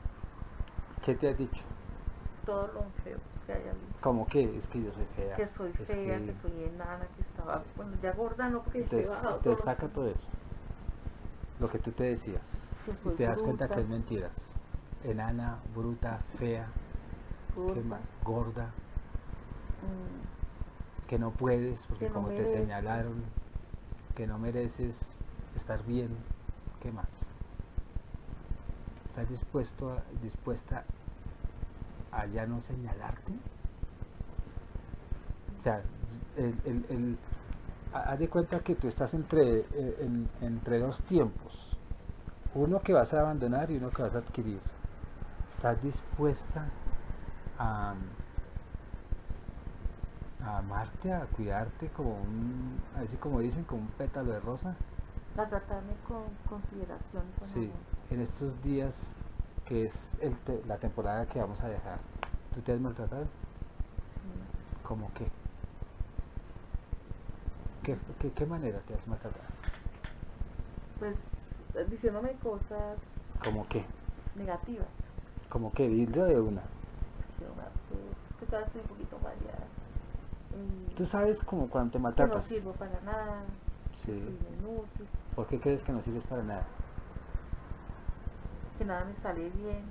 ¿Qué te has dicho? todo lo feo que hay ahí. Como que es que yo soy fea. Que soy es fea, que... soy enana, que estaba. Bueno, ya gorda no, porque entonces todos los saca todo eso. Lo que tú te decías. Que Y te das cuenta que es mentiras. Enana, bruta, fea, ¿qué gorda, más? gorda, mm, que no puedes porque Que no como te señalaron, que no mereces estar bien, ¿qué más? ¿Estás dispuesto a- dispuesta a ya no señalarte? O sea, el, el- el- ha- haz de cuenta que tú estás entre, eh, en- entre dos tiempos, uno que vas a abandonar y uno que vas a adquirir. ¿Estás dispuesta a, a amarte, a cuidarte como un, así como dicen, como un pétalo de rosa? a tratarme con consideración con Sí, amor. en estos días que es el te- la temporada que vamos a dejar, ¿tú te has maltratado? Sí. ¿Cómo qué? ¿Qué, qué, qué manera te has maltratado? Pues eh, diciéndome cosas ¿Cómo qué? negativas. ¿Cómo qué? Dilo de una. Que una, que, que tal vez soy un poquito variada. Eh, Tú sabes como cuando te que no maltratas. sirvo para nada, Sí. inútil, ¿Por qué crees que no sirves para nada? que nada me sale bien.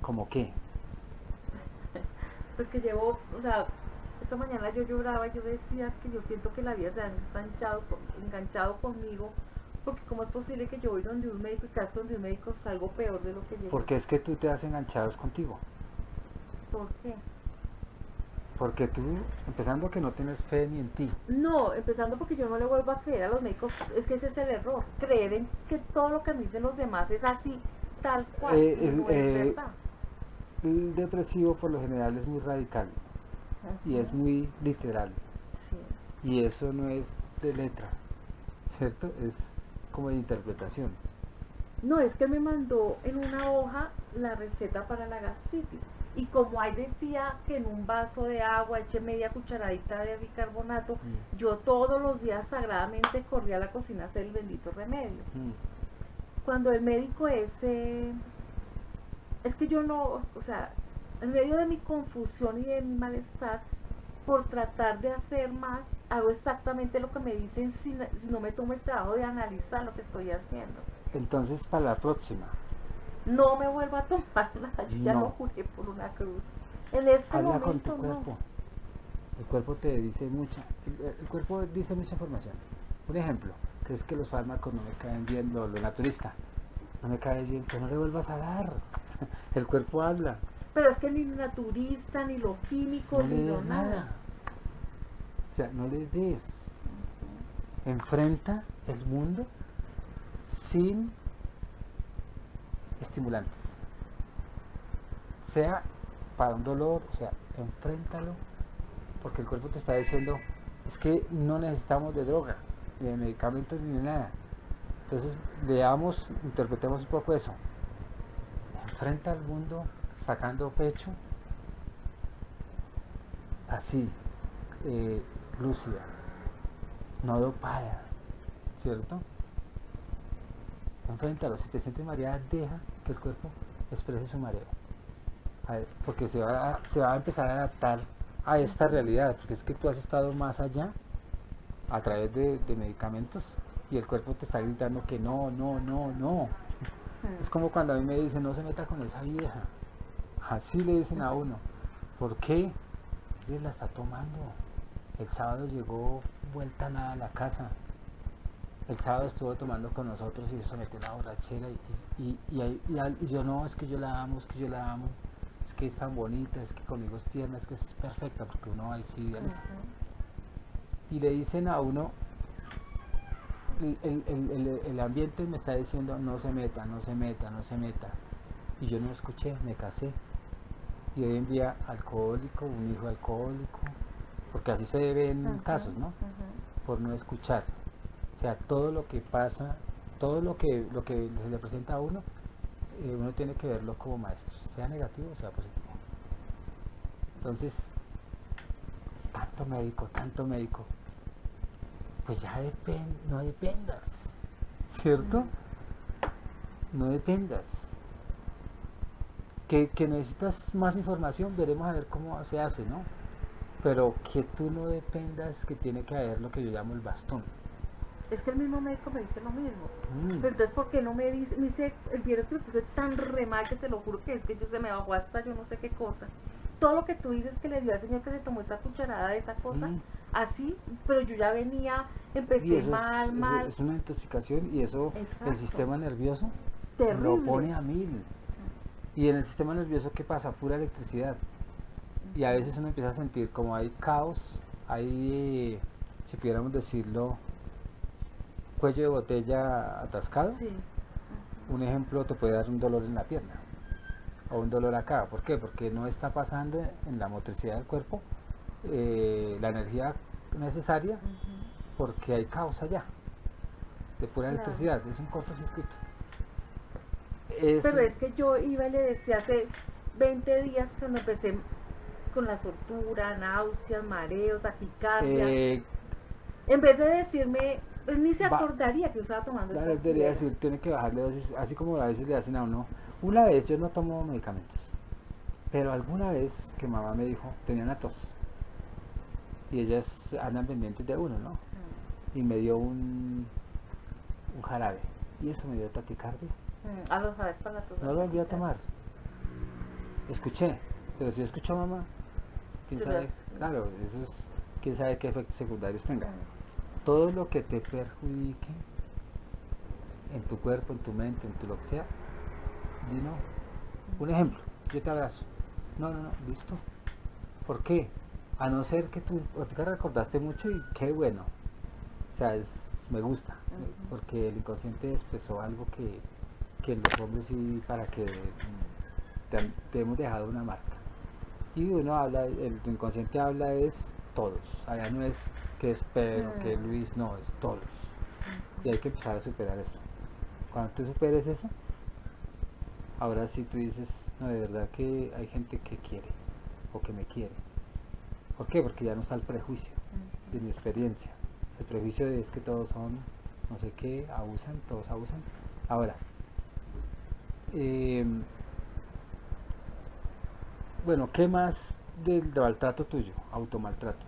¿Cómo qué? Pues que llevo, o sea, esta mañana yo lloraba yo decía que yo siento que la vida se ha enganchado, enganchado conmigo, porque cómo es posible que yo voy donde un médico y casi donde un médico salgo peor de lo que llegué. Porque es que tú te has enganchado contigo. ¿Por qué? Porque tú, empezando que no tienes fe ni en ti. No, empezando porque yo no le vuelvo a creer a los médicos, es que ese es el error, creer en que todo lo que me dicen los demás es así, tal cual, Eh, y no es eh, verdad. El depresivo por lo general es muy radical y es muy literal. sí. Y eso no es de letra, ¿cierto? Es como de interpretación. No, es que me mandó en una hoja la receta para la gastritis. Y como ahí decía que en un vaso de agua eche media cucharadita de bicarbonato, Mm. yo todos los días sagradamente corría a la cocina a hacer el bendito remedio. Mm. Cuando el médico ese, es que yo no, o sea, en medio de mi confusión y de mi malestar, por tratar de hacer más, hago exactamente lo que me dicen si, si no me tomo el trabajo de analizar lo que estoy haciendo. Entonces, para la próxima, no me vuelvo a tomar nada, yo ya No. lo juré por una cruz. En este habla con momento tu no. cuerpo. El cuerpo te dice mucha, el, el cuerpo dice mucha información. Un ejemplo, que es que los fármacos no me caen bien, lo, lo naturista, no me cae bien, pues no le vuelvas a dar. El cuerpo habla, Pero es que ni naturista, ni lo químico, no le ni lo des nada. O sea, no le des. Enfrenta el mundo sin estimulantes. Sea para un dolor, o sea, enfréntalo, porque el cuerpo te está diciendo, es que no necesitamos de droga, ni de medicamentos, ni de nada. Entonces, veamos, interpretemos un poco eso. Enfrenta al mundo sacando pecho, así, eh, lúcida, no dopada, ¿cierto? Enfréntalo, si te sientes mareada, deja que el cuerpo exprese su mareo. A ver, porque se va, a, se va a empezar a adaptar a esta realidad, porque es que tú has estado más allá a través de, de medicamentos y el cuerpo te está gritando que no, no, no, no. Es como cuando a mí me dicen, no se meta con esa vieja. Así le dicen a uno. ¿Por qué? Él la está tomando. El sábado llegó vuelta nada a la casa. El sábado estuvo tomando con nosotros y se metió en la borrachera y, y, y, yo no, es que yo la amo, es que yo la amo. Es que es tan bonita, es que conmigo es tierna, es que es perfecta, porque uno ahí sí idealiza Ujú. y le dicen a uno, el, el- el- el- ambiente me está diciendo no se meta, no se meta, no se meta. Y yo no escuché, me casé. Y hoy en día alcohólico, un hijo alcohólico, porque así se ven Ujú, casos, ¿no? Por no escuchar. O sea, todo lo que pasa, todo lo que, lo que se le presenta a uno, eh, uno tiene que verlo como maestro, sea negativo o sea positivo. Entonces, tanto médico, tanto médico, pues ya no dependas, ¿cierto? No dependas. Que, que necesitas más información, veremos a ver cómo se hace, ¿no? Pero que tú no dependas que tiene que haber lo que yo llamo el bastón. Es que el mismo médico me dice lo mismo. Mm. Pero entonces, ¿por qué no me dice? Me dice, el viernes que me puse tan re mal que te lo juro que es que yo se me bajó hasta yo no sé qué cosa. Todo lo que tú dices que le dio al señor que se tomó esa cucharada de esa cosa, Mm. así, pero yo ya venía, empecé eso es- mal, mal, es una intoxicación y eso el sistema nervioso terrible. lo pone a mil. Y en el sistema nervioso, ¿qué pasa? Pura electricidad. Y a veces uno empieza a sentir como hay caos, hay, si pudiéramos decirlo, cuello de botella atascado. Sí. Un ejemplo te puede dar un dolor en la pierna o un dolor acá. ¿Por qué? Porque no está pasando en la motricidad del cuerpo eh, la energía necesaria porque hay caos allá de pura Claro. electricidad, es un cortocircuito. Es- Pero es que yo iba y le decía hace 20 días cuando empecé con la soltura, náuseas, mareos, taquicardia. eh, en vez de decirme, él ni se Va- acordaría que yo estaba tomando claro, esa debería decir, tiene que bajarle dosis, así como a veces le hacen a uno. Una vez yo no tomo medicamentos, pero alguna vez que mamá me dijo, tenía una tos, y ellas andan pendientes de uno, ¿no? Mm, Y me dio un, un jarabe, y eso me dio taquicardia. mm, A los para la tos. No lo volví a tomar. Escuché, pero si escuchó mamá, quién sabe, claro, eso es, quién sabe qué efectos secundarios tenga. Mm, Todo lo que te perjudique en tu cuerpo, en tu mente, en tu lo que sea, di no. Un ejemplo, yo te abrazo. No, no, no, listo. ¿Por qué? A no ser que tú ahorita recordaste mucho y qué bueno. O sea, es, me gusta, porque el inconsciente expresó algo que, que los hombres sí, para que mm, te, te hemos dejado una marca. Y uno habla, el inconsciente habla es todos. Allá no es que es Pedro, que Mm. Luis, no, es todos. Y hay que empezar a superar eso. Cuando tú superes eso, ahora sí tú dices, no, de verdad que hay gente que quiere o que me quiere. ¿Por qué? Porque ya no está el prejuicio de mi experiencia. El prejuicio de es que todos son no sé qué, abusan, todos abusan. Ahora, em, bueno, ¿qué más del maltrato tuyo? Automaltrato.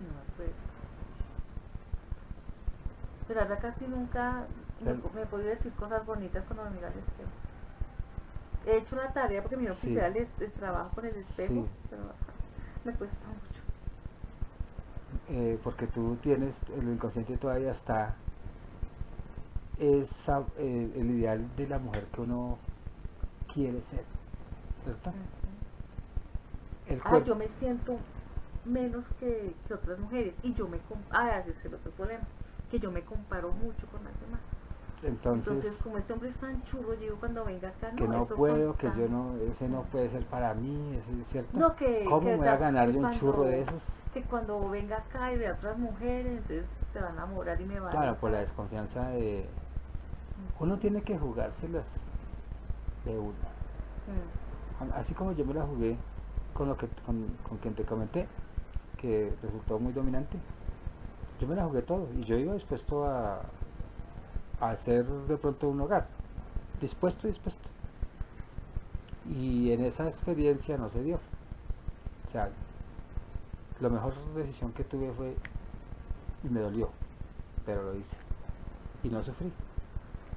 No acuerdo. Pero verdad casi nunca me, he podido decir cosas bonitas cuando me mira al espejo. He hecho la tarea porque mi Sí. oficial es el trabajo con el espejo, Sí. pero me cuesta mucho. eh, porque tú tienes, el inconsciente todavía está esa, eh, el ideal de la mujer que uno quiere ser, ¿cierto? El Ah, yo me siento menos que, que otras mujeres y yo me ah, ese es el otro problema, que yo me comparo mucho con las demás. Entonces, Entonces, como este hombre es tan churro, yo digo cuando venga acá, que no puedo, que yo no, ese no puede ser para mí, eso es cierto. No, que- ¿Cómo que me voy a ganar yo un churro de esos? Que cuando venga acá y vea otras mujeres, entonces se va a enamorar y me va a Claro, por la desconfianza de... Uno tiene que jugárselas de una. Mm, Así como yo me la jugué con lo que con, con quien te comenté, que resultó muy dominante, yo me la jugué todo y yo iba dispuesto a, a hacer de pronto un hogar, dispuesto y dispuesto. Y en esa experiencia no se dio. O sea, la mejor decisión que tuve fue, y me dolió, pero lo hice. Y no sufrí.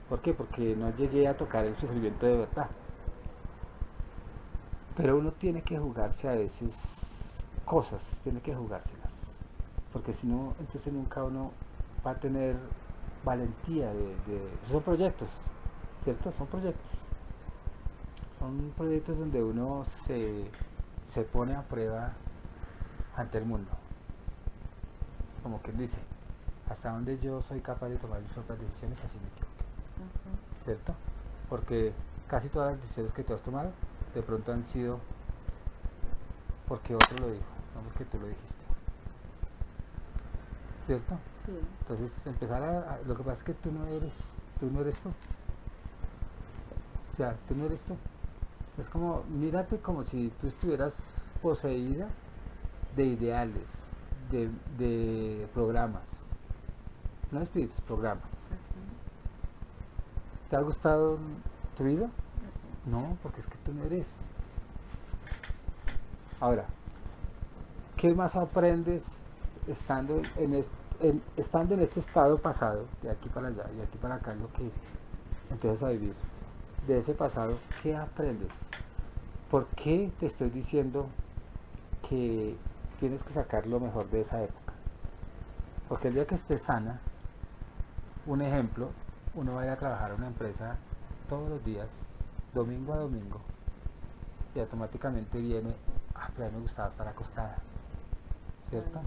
¿Por qué? Porque no llegué a tocar el sufrimiento de verdad. Pero uno tiene que jugarse a veces cosas, tiene que jugárselas. Porque si no, entonces nunca uno va a tener valentía de, de- Son proyectos, ¿cierto? Son proyectos. Son proyectos donde uno se, se pone a prueba ante el mundo. Como quien dice, hasta donde yo soy capaz de tomar mis propias decisiones, así me equivoqué. ujú. ¿cierto? Porque casi todas las decisiones que tú has tomado de pronto han sido porque otro lo dijo, no porque tú lo dijiste. ¿Cierto? Sí. Entonces empezar a, a- lo que pasa es que tú no eres, tú no eres tú. O sea, tú no eres tú. Es como, mírate como si tú estuvieras poseída de ideales, de, de programas. No espíritus, programas. ¿Te ha gustado tu vida? No, porque es que tú no eres. Ahora, ¿qué más aprendes estando en, es- en- estando en este estado pasado, de aquí para allá y aquí para acá, lo que empiezas a vivir? De ese pasado, ¿qué aprendes? ¿Por qué te estoy diciendo que tienes que sacar lo mejor de esa época? Porque el día que estés sana, un ejemplo, uno va a ir a trabajar a una empresa todos los días, domingo a domingo, y automáticamente viene, ah, pero a mí me gustaba estar acostada, ¿cierto?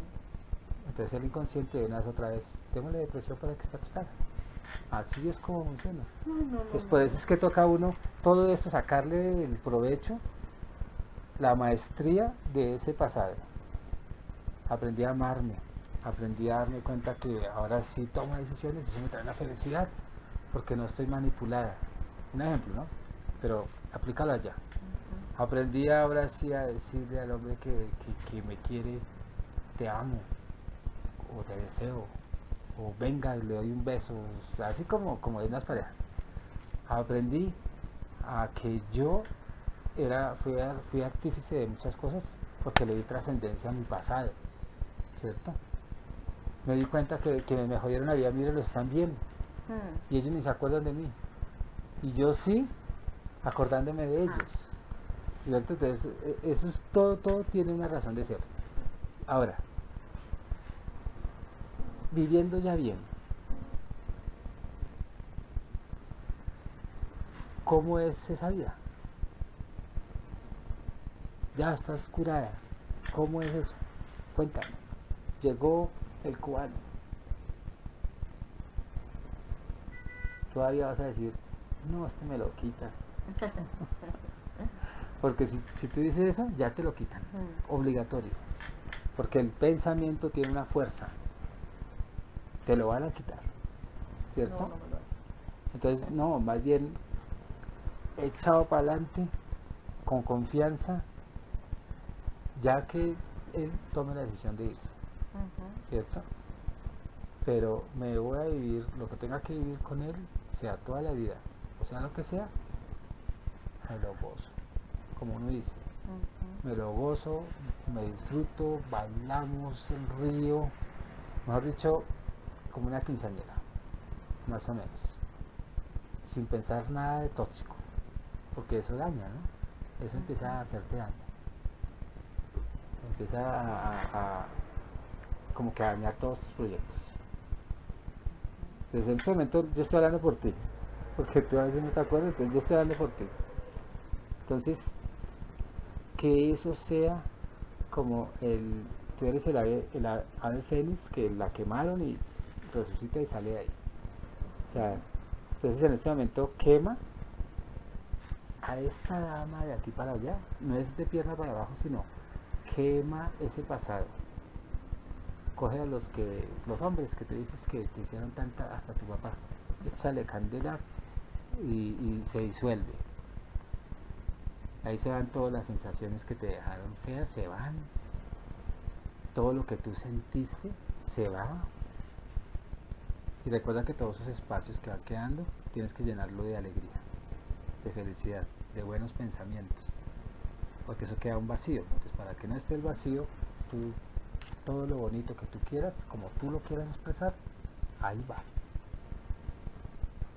Entonces el inconsciente vez otra vez, démosle depresión para que esté acostada. Así es como funciona. No, no, no, Pues no, por eso es que toca a uno todo esto, sacarle el provecho, la maestría de ese pasado. Aprendí a amarme, aprendí a darme cuenta que ahora sí tomo decisiones y eso me trae la felicidad, porque no estoy manipulada. Un ejemplo, ¿no? Pero aplícalo allá. Ujú. Aprendí ahora sí a decirle al hombre que, que- que me quiere, te amo, o te deseo, o venga, le doy un beso, o sea, así como, como en las parejas. Aprendí a que yo era, fui, fui artífice de muchas cosas porque le di trascendencia a mi pasado, ¿cierto? Me di cuenta que, que me jodieron la vida, mire, lo están viendo, Mm, y ellos ni se acuerdan de mí. Y yo sí, acordándome de ellos. ¿Cierto? Entonces, e- eso es todo, todo tiene una razón de ser. Ahora, viviendo ya bien, ¿cómo es esa vida? Ya estás curada. ¿Cómo es eso? Cuéntame. Llegó el cubano. Todavía vas a decir, no, este me lo quita. Porque si, si tú dices eso, ya te lo quitan. mm. Obligatorio. Porque el pensamiento tiene una fuerza. Te lo van a quitar. ¿Cierto? No, no. Entonces, no, más bien echado para adelante, con confianza, ya que él tome la decisión de irse. ¿cierto? Pero me voy a vivir lo que tenga que vivir con él, sea toda la vida, o sea lo que sea, me lo gozo, como uno dice, me lo gozo, me disfruto, bailamos el río, mejor dicho, como una quinceañera, más o menos, sin pensar nada de tóxico, porque eso daña, ¿no? Eso empieza a hacerte daño, empieza a, a- a- como que a dañar todos tus proyectos. Entonces en este momento yo estoy hablando por ti, porque tú a veces no te acuerdas, entonces yo estoy hablando por ti. Entonces, que eso sea como el, tú eres el ave, el ave fénix que la quemaron y resucita y sale de ahí. O sea, Entonces en este momento quema a esta dama de aquí para allá. No es de pierna para abajo, sino quema ese pasado. Coge a los que, los hombres que te dices que te hicieron tanta, hasta tu papá, échale candela y se disuelve. Ahí se van todas las sensaciones que te dejaron feas, se van. Todo lo que tú sentiste se va. Y recuerda que todos esos espacios que van quedando tienes que llenarlo de alegría, de felicidad, de buenos pensamientos. Porque eso queda un vacío. Entonces para que no esté el vacío, tú todo lo bonito que tú quieras, como tú lo quieras expresar, ahí va.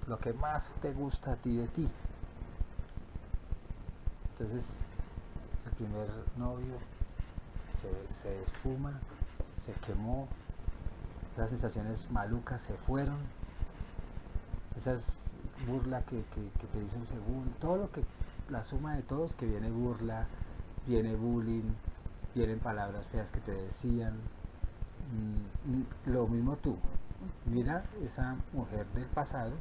Lo que más te gusta a ti de ti. Entonces, el primer novio se, se esfuma, se quemó, esas sensaciones malucas se fueron, esas burla que, que, que te dicen según, todo lo que, la suma de todos, que viene burla, viene bullying, vienen palabras feas que te decían, mm, mm, lo mismo tú, mira esa mujer del pasado,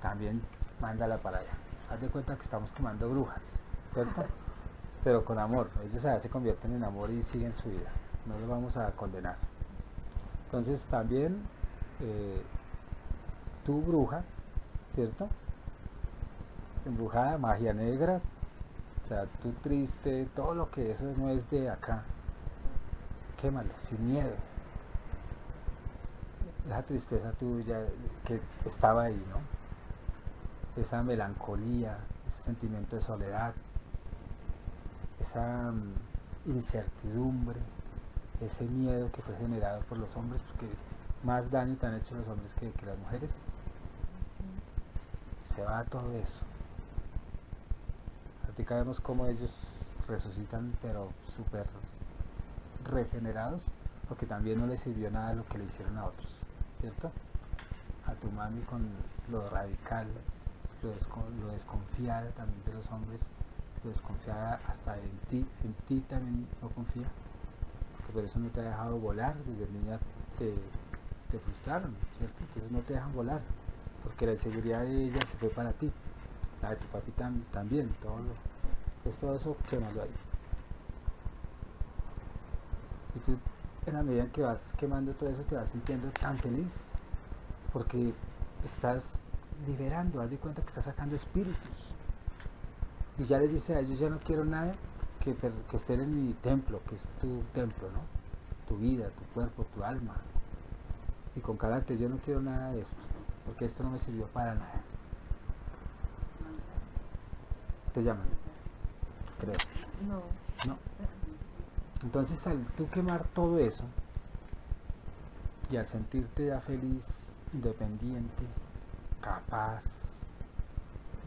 también mándala para allá. Haz de cuenta que estamos quemando brujas, ¿cierto? Pero con amor, ellos allá se convierten en amor y siguen su vida, no los vamos a condenar. Entonces también eh, tu bruja, ¿cierto? Embrujada, magia negra, o sea, tú triste, todo lo que eso no es de acá, quémalo, sin miedo. Esa tristeza tuya que estaba ahí, ¿no? Esa melancolía, ese sentimiento de soledad, esa mm, incertidumbre, ese miedo que fue generado por los hombres, porque más daño te han hecho los hombres que, que las mujeres. Se va todo eso. Ahorita vemos cómo ellos resucitan, pero súper regenerados, porque también no les sirvió nada lo que le hicieron a otros, ¿cierto? A tu mami con lo radical, lo, descon- lo desconfiada también de los hombres, desconfiada hasta en ti, en ti también no confía, que por eso no te ha dejado volar, desde niña te, te frustraron, ¿cierto? Entonces no te dejan volar, porque la inseguridad de ella se fue para ti, la de tu papi tam- también, todo lo, entonces todo eso quémalo ahí. Y tú, en la medida en que vas quemando todo eso, te vas sintiendo tan feliz, porque estás liberando, haz de cuenta que estás sacando espíritus. Y ya les dice a ellos, ya no quiero nada que, que estén en mi templo, que es tu templo, ¿no? Tu vida, tu cuerpo, tu alma. Y con carácter, yo no quiero nada de esto, porque esto no me sirvió para nada. Te llaman, creo. No. No. Entonces al tú quemar todo eso y al sentirte ya feliz, independiente, capaz,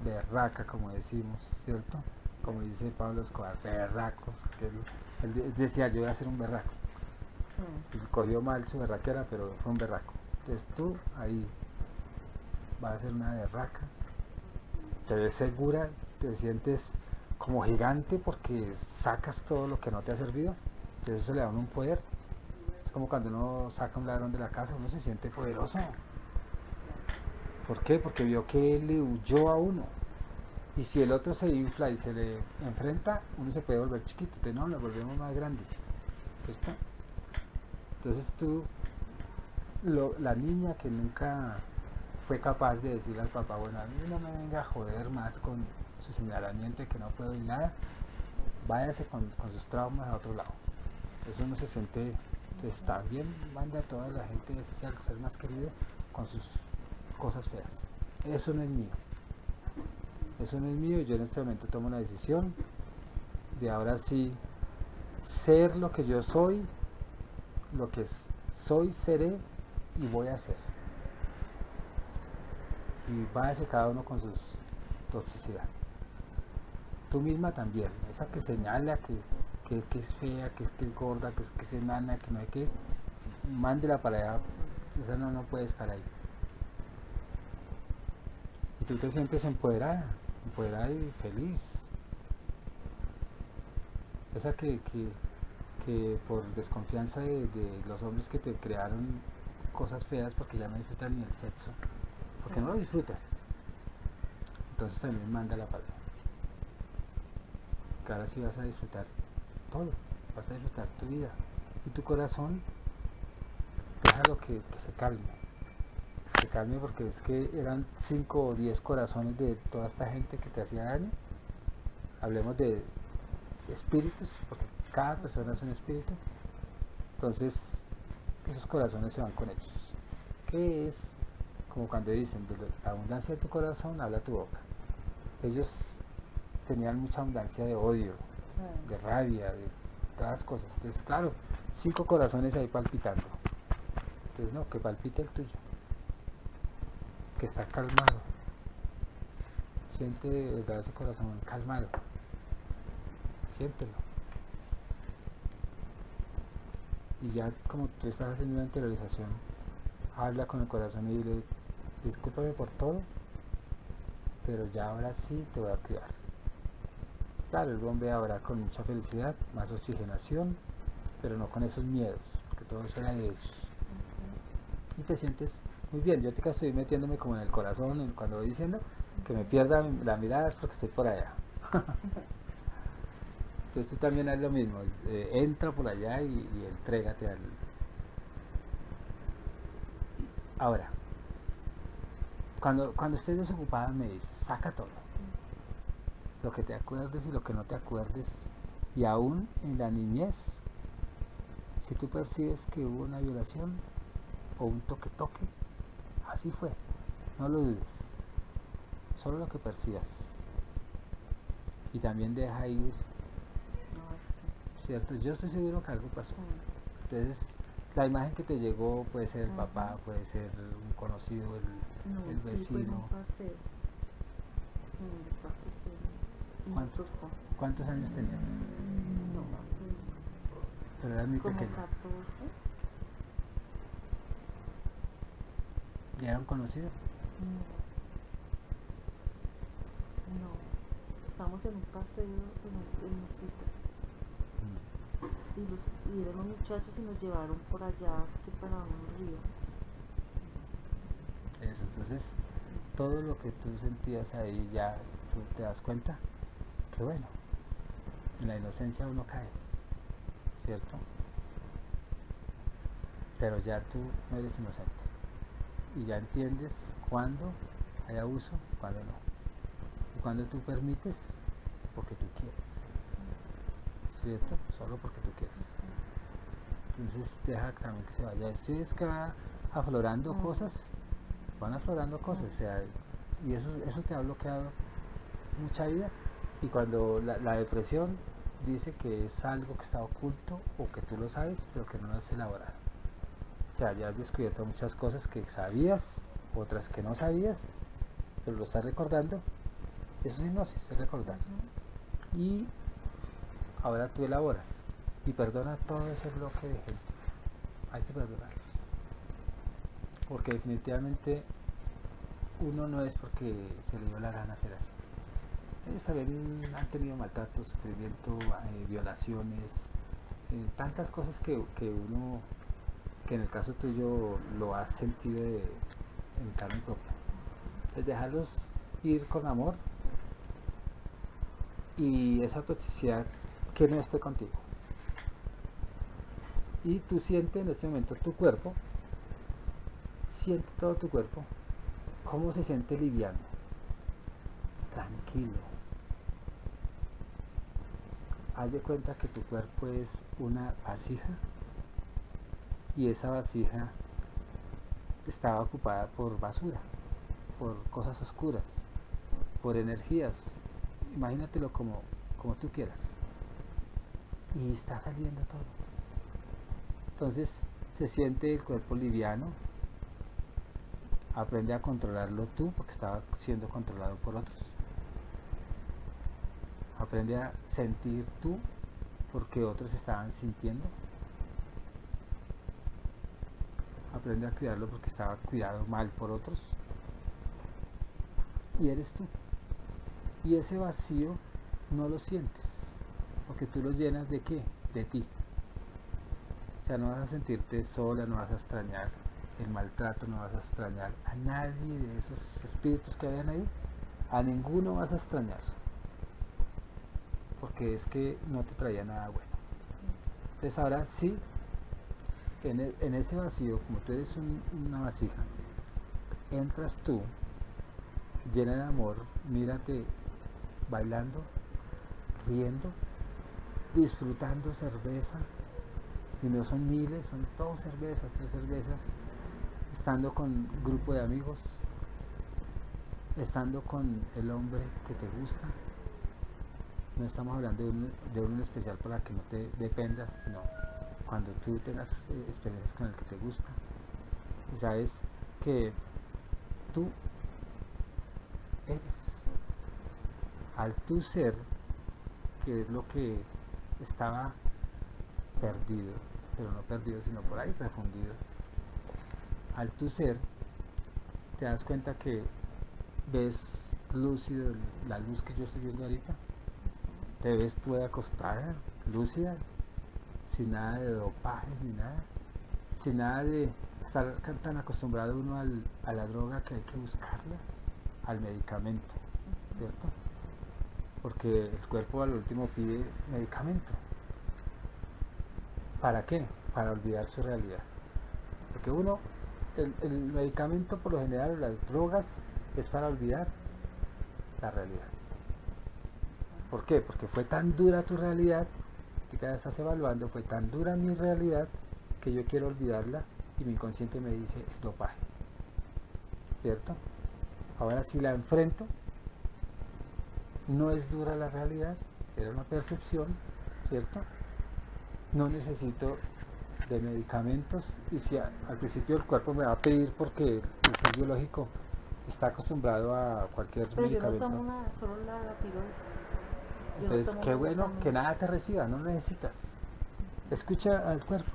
berraca como decimos, ¿cierto? Como dice Pablo Escobar, berracos, que él, él de- decía yo voy a ser un berraco. Mm. Y cogió mal su berraquera, pero fue un berraco. Entonces tú ahí vas a ser una berraca, te ves segura, te sientes como gigante porque sacas todo lo que no te ha servido. Entonces eso le da a uno un poder. Es como cuando uno saca un ladrón de la casa, uno se siente poderoso. ¿Por qué? Porque vio que él le huyó a uno. Y si el otro se infla y se le enfrenta, uno se puede volver chiquito. Entonces no, nos volvemos más grandes. ¿cierto? Entonces tú, la niña que nunca fue capaz de decirle al papá, bueno, a mí no me venga a joder más con su señalamiento de que no puedo y nada, váyase con, sus traumas a otro lado. Eso uno se siente, pues también manda a toda la gente ese ser, ser más querido con sus cosas feas. Eso no es mío. Eso no es mío yo en este momento tomo una decisión de ahora sí ser lo que yo soy, lo que soy, seré y voy a ser. Y váyase cada uno con sus toxicidad. Tú misma también, esa que señala que, que, que es fea, que es, que es gorda, que es que es enana, que no hay que, mándela para allá, esa no, no puede estar ahí. Tú te sientes empoderada, empoderada y feliz. Esa que, que, que por desconfianza de, de los hombres que te crearon cosas feas porque ya no disfrutan ni el sexo, porque no lo disfrutas, Entonces también manda la palabra. Que ahora sí vas a disfrutar todo, vas a disfrutar tu vida. Y tu corazón, déjalo que, que se calme. Calme porque es que eran 5 o 10 corazones de toda esta gente que te hacía daño. Hablemos de espíritus, porque cada persona es un espíritu. Entonces, esos corazones se van con ellos. ¿Qué es? Como cuando dicen, de la abundancia de tu corazón habla tu boca. Ellos tenían mucha abundancia de odio, Ah, de rabia, de todas las cosas. Entonces, claro, cinco corazones ahí palpitando. Entonces, no, que palpite el tuyo. Que está calmado. Siente de verdad ese corazón calmado. Siéntelo. Y ya como tú estás haciendo una interiorización, habla con el corazón y dile, discúlpame por todo, pero ya ahora sí te voy a cuidar. Claro, el hombre ahora con mucha felicidad, más oxigenación, pero no con esos miedos, porque todo eso de ellos. Y te sientes muy bien. Yo te estoy metiéndome como en el corazón cuando voy diciendo que me pierda la mirada porque estoy por allá. Entonces tú también haz lo mismo, eh, entra por allá y, y entrégate al... Ahora, cuando, cuando estés desocupada me dices, saca todo lo que te acuerdes y lo que no te acuerdes, y aún en la niñez, si tú percibes que hubo una violación o un toque-toque, así fue, no lo dudes, solo lo que percibas. Y también deja ir, ¿cierto? Yo estoy seguro que algo pasó. Entonces, la imagen que te llegó puede ser el papá, puede ser un conocido, el, No, vecino. Mm, ¿Cuántos años tenía? No, Pero era muy pequeño. 14. ¿Y era un conocido? No. No. Estamos en un paseo en, un- en una cita. Mm. Y, los, y eran unos muchachos y nos llevaron por allá, que para un río. Eso, entonces todo lo que tú sentías ahí ya tú te das cuenta que bueno, en la inocencia uno cae, ¿cierto? Pero ya tú no eres inocente y ya entiendes cuándo hay abuso, cuándo no. Y cuando tú permites porque tú quieres, ¿cierto? Solo porque tú quieres. Entonces deja también que se vaya. Si es que va aflorando cosas, van aflorando cosas, o sea, y eso, eso te ha bloqueado mucha vida. Y cuando la, la depresión dice que es algo que está oculto o que tú lo sabes, pero que no lo has elaborado. O sea, ya has descubierto muchas cosas que sabías, otras que no sabías, pero lo estás recordando. Eso es hipnosis, es recordar. Y ahora tú elaboras y perdona todo ese bloque de gente. Hay que perdonarlos. Porque definitivamente uno no es porque se le dio la gana hacer así. Ellos también han tenido maltrato, sufrimiento, eh, violaciones, eh, tantas cosas que, que uno, que en el caso tuyo lo has sentido de- en carne propia. Es dejarlos ir con amor y esa toxicidad que no esté contigo. Y tú sientes en este momento tu cuerpo, siente todo tu cuerpo, cómo se siente liviano, tranquilo. Haz de cuenta que tu cuerpo es una vasija y esa vasija estaba ocupada por basura, por cosas oscuras, por energías. Imagínatelo como, como tú quieras. Y está saliendo todo. Entonces se siente el cuerpo liviano, aprende a controlarlo tú porque estaba siendo controlado por otros. Aprende a sentir tú porque otros estaban sintiendo. Aprende a cuidarlo porque estaba cuidado mal por otros. Y eres tú. Y ese vacío no lo sientes, porque tú lo llenas de qué? De ti. O sea, no vas a sentirte sola, no vas a extrañar el maltrato, no vas a extrañar a nadie de esos espíritus que habían ahí, A ninguno vas a extrañar. Porque es que no te traía nada bueno. Entonces ahora sí, en, e- en ese vacío, como tú eres un- una vasija, entras tú, llena de amor, mírate bailando, riendo, disfrutando cerveza, y no son miles, son dos cervezas, tres cervezas, estando con grupo de amigos, estando con el hombre que te gusta. No estamos hablando de un, de un especial para que no te dependas, sino cuando tú tengas eh, experiencias con el que te gusta. Y sabes que tú eres, al tú ser, que es lo que estaba perdido, pero no perdido, sino por ahí refundido. Al tu ser, te das cuenta que ves lúcido la luz que yo estoy viendo ahorita. Te ves tú acostada, lúcida, sin nada de dopaje ni nada, sin nada de estar tan acostumbrado uno al- a la droga que hay que buscarla, al medicamento, ¿cierto? Porque el cuerpo al último pide medicamento. ¿Para qué? Para olvidar su realidad. Porque uno, el, el medicamento por lo general, las drogas, es para olvidar la realidad. ¿Por qué? Porque fue tan dura tu realidad, que cada vez estás evaluando, fue tan dura mi realidad que yo quiero olvidarla y mi inconsciente me dice es dopaje. ¿Cierto? Ahora si la enfrento, no es dura la realidad, era una percepción, ¿cierto? No necesito de medicamentos y si a- al principio el cuerpo me va a pedir porque el ser biológico está acostumbrado a cualquier Pero yo no medicamento. tomo nada, solo la, la tiroides. Yo no Entonces, qué bueno que nada te reciba, no necesitas. Escucha al cuerpo.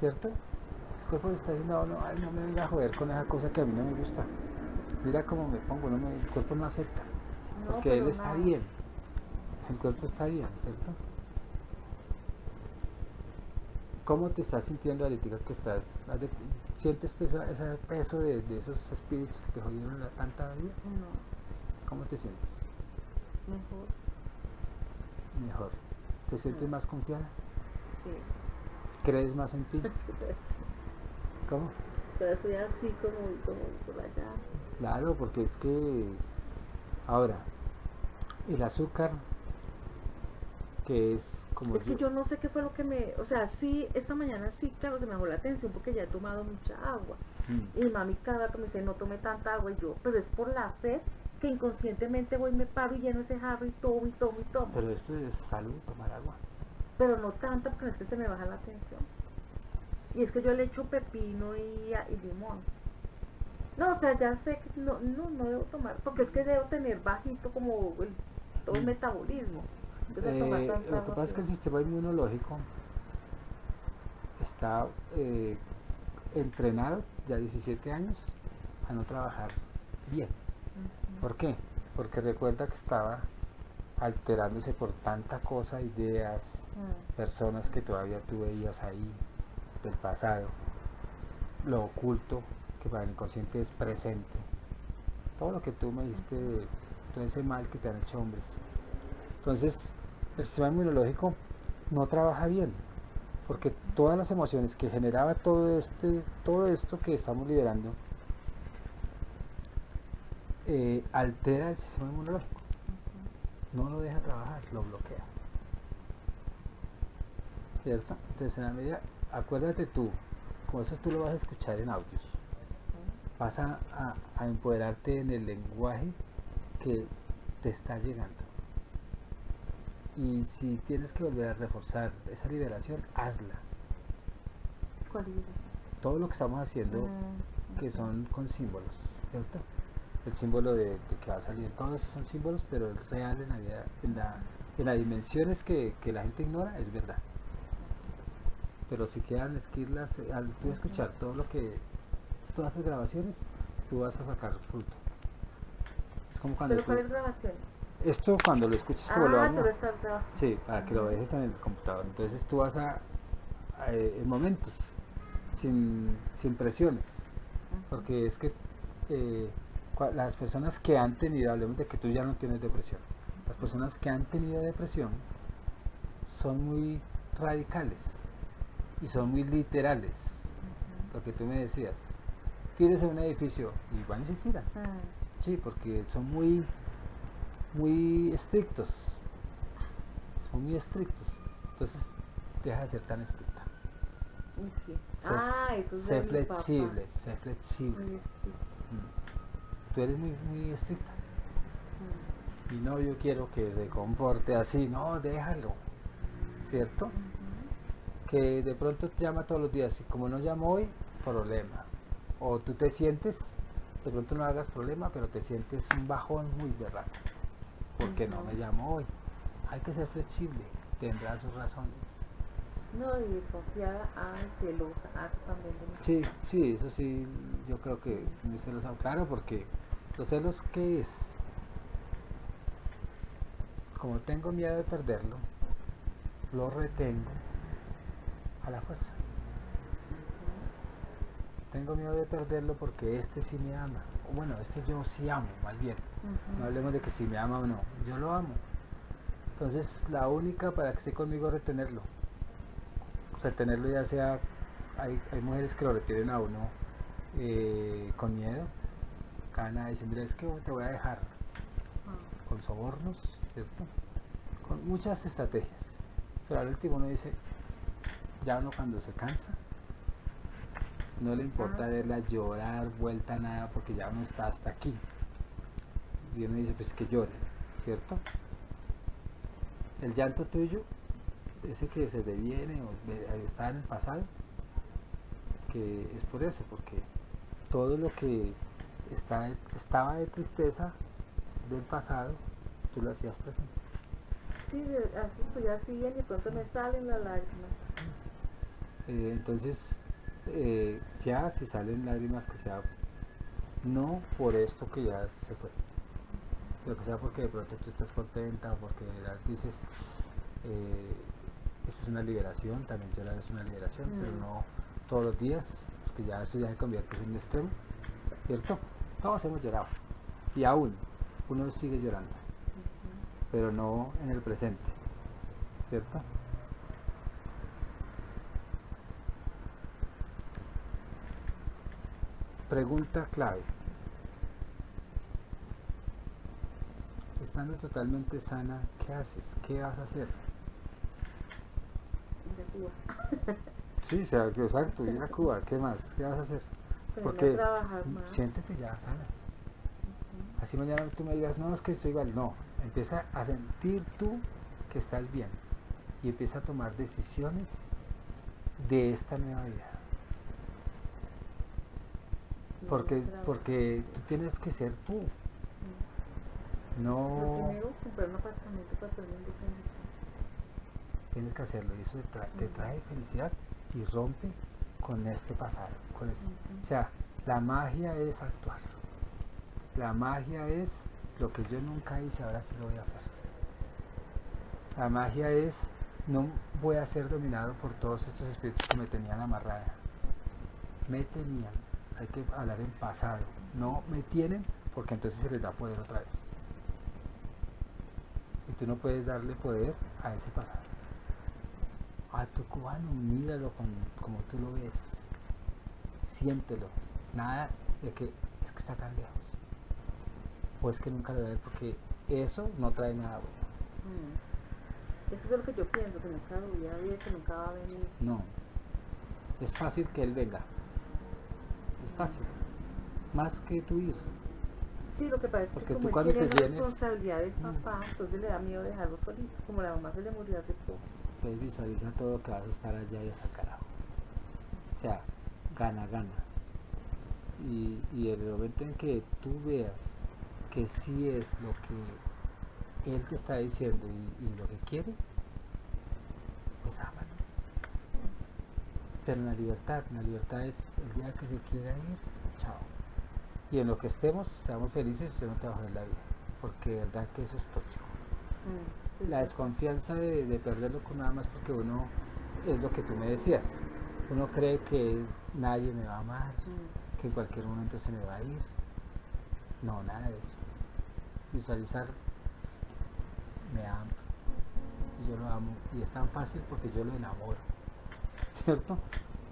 ¿Cierto? El cuerpo está diciendo, no, no, ay, no me venga a joder con esa cosa que a mí no me gusta. Mira cómo me pongo, no me- el cuerpo no acepta. No, Porque él está bien. El cuerpo está bien, ¿cierto? ¿Cómo te estás sintiendo ahorita que estás? ¿Sientes esa- ese peso de, de esos espíritus que te jodieron la tanta vida? No, ¿Cómo te sientes? Mejor, Mejor. ¿Te sientes Mm. más confiada? sí. ¿Crees más en ti? Es que todavía estoy- ¿Cómo? todavía estoy así como, como por allá. Claro, porque es que ahora el azúcar que es como Es que yo no sé qué fue lo que me, o sea, sí, esta mañana sí, claro, se me bajó la atención porque ya he tomado mucha agua. Mm. Y mami cada rato me dice, no tome tanta agua. Y yo, pero es por la sed que inconscientemente voy, me paro y lleno ese jarro y tomo y tomo y tomo. Pero esto es salud, tomar agua. Pero no tanta porque no es que se me baja la atención. Y es que yo le echo pepino y, y limón. No, o sea, ya sé que no, no, no debo tomar, porque es que debo tener bajito como el, todo el Mm. metabolismo. Entonces, Eh, lo que pasa es que el sistema inmunológico está eh, entrenado ya 17 años a no trabajar bien. ¿Por qué? Porque recuerda que estaba alterándose por tanta cosa, ideas, Mm. personas que todavía tú veías ahí del pasado, lo oculto que para el inconsciente es presente, todo lo que tú me dijiste, de todo ese mal que te han hecho hombres. Entonces, el sistema inmunológico no trabaja bien, porque todas las emociones que generaba todo este, todo esto que estamos liberando, eh, altera el sistema inmunológico, no lo deja trabajar, lo bloquea. ¿Cierto? Entonces, en la medida, acuérdate tú, como eso tú lo vas a escuchar en audios, vas a, a- a empoderarte en el lenguaje que te está llegando. Y si tienes que volver a reforzar esa liberación, hazla. ¿Cuál? Todo lo que estamos haciendo, Mm, que son con símbolos, ¿cierto? El símbolo de, de que va a salir, todos esos son símbolos, pero es real en la vida, en la, en las dimensiones que, que la gente ignora, es verdad. Pero si quedan esquirlas, eh, al tú escuchar todo lo que, todas esas grabaciones, tú vas a sacar fruto. Es como cuando ¿Pero esto cuando lo escuches como lo Ah, lo grabando. Sí, para que lo dejes en el computador. Entonces tú vas a, a, eh, en momentos, sin, sin presiones, porque es que eh, las personas que han tenido, hablemos de que tú ya no tienes depresión, las personas que han tenido depresión son muy radicales y son muy literales, lo que tú me decías. Tírese un edificio y van y se tiran. Ah, Sí, porque son muy, muy estrictos. Son muy estrictos. Entonces, deja de ser tan estricta. sí. Sé- ah, eso es Sé flexible, sé flexible. Muy. Mm. Tú eres muy, muy estricta. Mm. Y no, yo quiero que se comporte así. No, déjalo. ¿Cierto? Que de pronto te llama todos los días. Y como no llamo hoy, problema. O tú te sientes, de pronto no hagas problema, pero te sientes un bajón muy berraco. Porque no me llamo hoy. Hay que ser flexible. Tendrá sus razones. No, y desconfiada, celosa, ah, eso también Sí, sí, eso sí, yo creo que muy celosa. Claro, porque los celos, ¿qué es? Como tengo miedo de perderlo, lo retengo a la fuerza. Tengo miedo de perderlo porque este sí me ama. O Bueno, este yo sí amo, más bien. No hablemos de que si me ama o no. Yo lo amo. Entonces, la única para que esté conmigo es retenerlo. Retenerlo ya sea... Hay, hay mujeres que lo retienen a uno eh, con miedo. Gana dice, mira, es que te voy a dejar Ah, con sobornos, ¿cierto? Con muchas estrategias. Pero al último uno dice, ya uno cuando se cansa, no le importa Ajá. verla llorar, vuelta, nada, porque ya uno está hasta aquí. Y uno dice, pues que llore, ¿cierto? El llanto tuyo, ese que se deviene o está en el pasado, que es por eso, porque todo lo que está, estaba de tristeza del pasado, tú lo hacías presente. Sí, así estoy así y de pronto me salen las lágrimas. Eh, entonces, eh, ya si salen lágrimas, que sea no por esto que ya se fue, sino que sea porque de pronto tú estás contenta o porque de verdad dices, eh, esto es una liberación, también llorar es una liberación, pero no todos los días, porque ya eso ya se convierte en un extremo, ¿cierto? Todos hemos llorado, y aún uno sigue llorando, pero no en el presente, ¿cierto? Pregunta clave. Estando totalmente sana, ¿qué haces? ¿Qué vas a hacer? De Cuba. Sí, exacto, ir a Cuba, ¿qué más? ¿Qué vas a hacer? Trabajar más. siéntete ya sana. Así mañana tú me digas, no, es que estoy igual. No, empieza a sentir tú que estás bien y empieza a tomar decisiones de esta nueva vida. Porque, porque tú tienes que ser tú. Lo no primero, comprar un apartamento para tener independencia. tienes que hacerlo y eso te trae, te trae felicidad y rompe con este pasado. Con este-. O sea, la magia es actuar. La magia es lo que yo nunca hice, ahora sí lo voy a hacer. La magia es, no voy a ser dominado por todos estos espíritus que me tenían amarrada. Me tenían, hay que hablar en pasado. No me tienen porque entonces se les da poder otra vez. Y tú no puedes darle poder a ese pasado. A tu cubano, míralo con- como tú lo ves. Siéntelo. Nada de que es que está tan lejos. O es que nunca lo ver porque eso no trae nada bueno. Mm. Eso es lo que yo pienso, que nunca lo voy a ver, que nunca va a venir. No. Es fácil que él venga. Es fácil. Más que tú ir. Sí, lo que pasa es Porque que tú como cuando él tiene te la responsabilidad del Mm. papá, entonces le da miedo dejarlo solito. Como la mamá se le murió hace poco. Entonces visualiza todo que vas a estar allá y a sacar carajo. O sea, gana, gana. Y, el momento en que tú veas que sí es lo que él te está diciendo y, lo que quiere, pues ámalo. Pero la libertad, la libertad es el día que se quiera ir, chao. Y en lo que estemos, seamos felices, yo no te voy a joder la vida. Porque de verdad que eso es tóxico Mm. La desconfianza de, de perderlo con nada más porque uno es lo que tú me decías uno cree que nadie me va a amar Mm. que en cualquier momento se me va a ir No, nada de eso. Visualizar, me ama. Y yo lo amo. Y es tan fácil porque yo lo enamoro. ¿Cierto?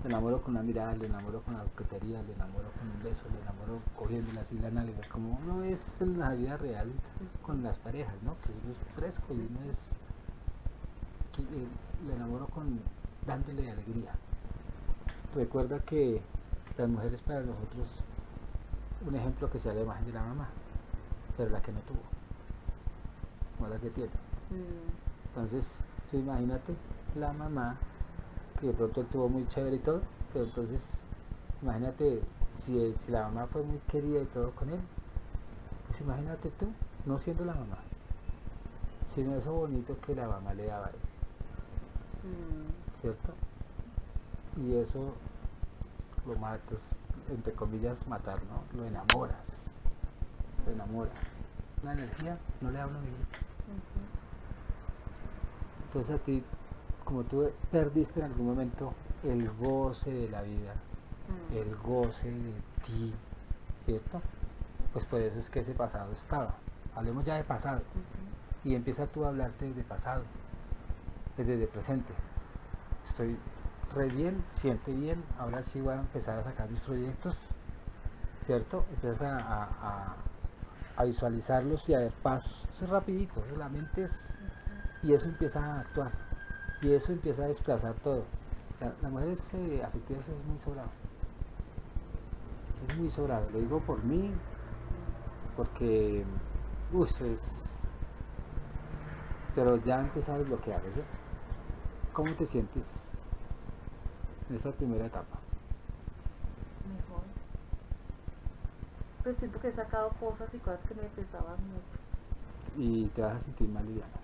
Le enamoro con una mirada, le enamoro con la coquetería, le enamoro con un beso, le enamoro cogiendo así la nalga, como uno es en la vida real con las parejas, ¿no? Que uno es fresco y uno es... eh, Le enamoro con dándole alegría. Recuerda que las mujeres para nosotros, un ejemplo que sea la imagen de la mamá, pero la que no tuvo, no la que tiene. Mm, Entonces, tú imagínate la mamá, que de pronto él tuvo muy chévere y todo, pero entonces, imagínate si, si la mamá fue muy querida y todo con él, pues imagínate tú, no siendo la mamá, sino eso bonito que la mamá le daba a él, mm, ¿cierto? Y eso lo matas, entre comillas, matar, ¿no? Lo enamoras, lo enamoras. La energía no le habla bien. ujú. Entonces a ti, como tú perdiste en algún momento el goce de la vida, Mm, el goce de ti, ¿cierto? Pues por eso es que ese pasado estaba. Hablemos ya de pasado. Y empieza tú a hablarte desde pasado, desde el presente. Estoy re bien, siente bien, ahora sí voy a empezar a sacar mis proyectos, ¿cierto? Empiezas a, a- a- a visualizarlos y a ver pasos. Eso es rapidito, ¿eh? la mente es y eso empieza a actuar y eso empieza a desplazar todo la, la mujer eh, afectiva es muy sobrado es muy sobrado lo digo por mí porque eso es pero ya empieza a desbloquear ¿sí? ¿cómo te sientes en esa primera etapa? Mejor. Pues siento que he sacado cosas y cosas que me pesaban mucho. y te vas a sentir más liviana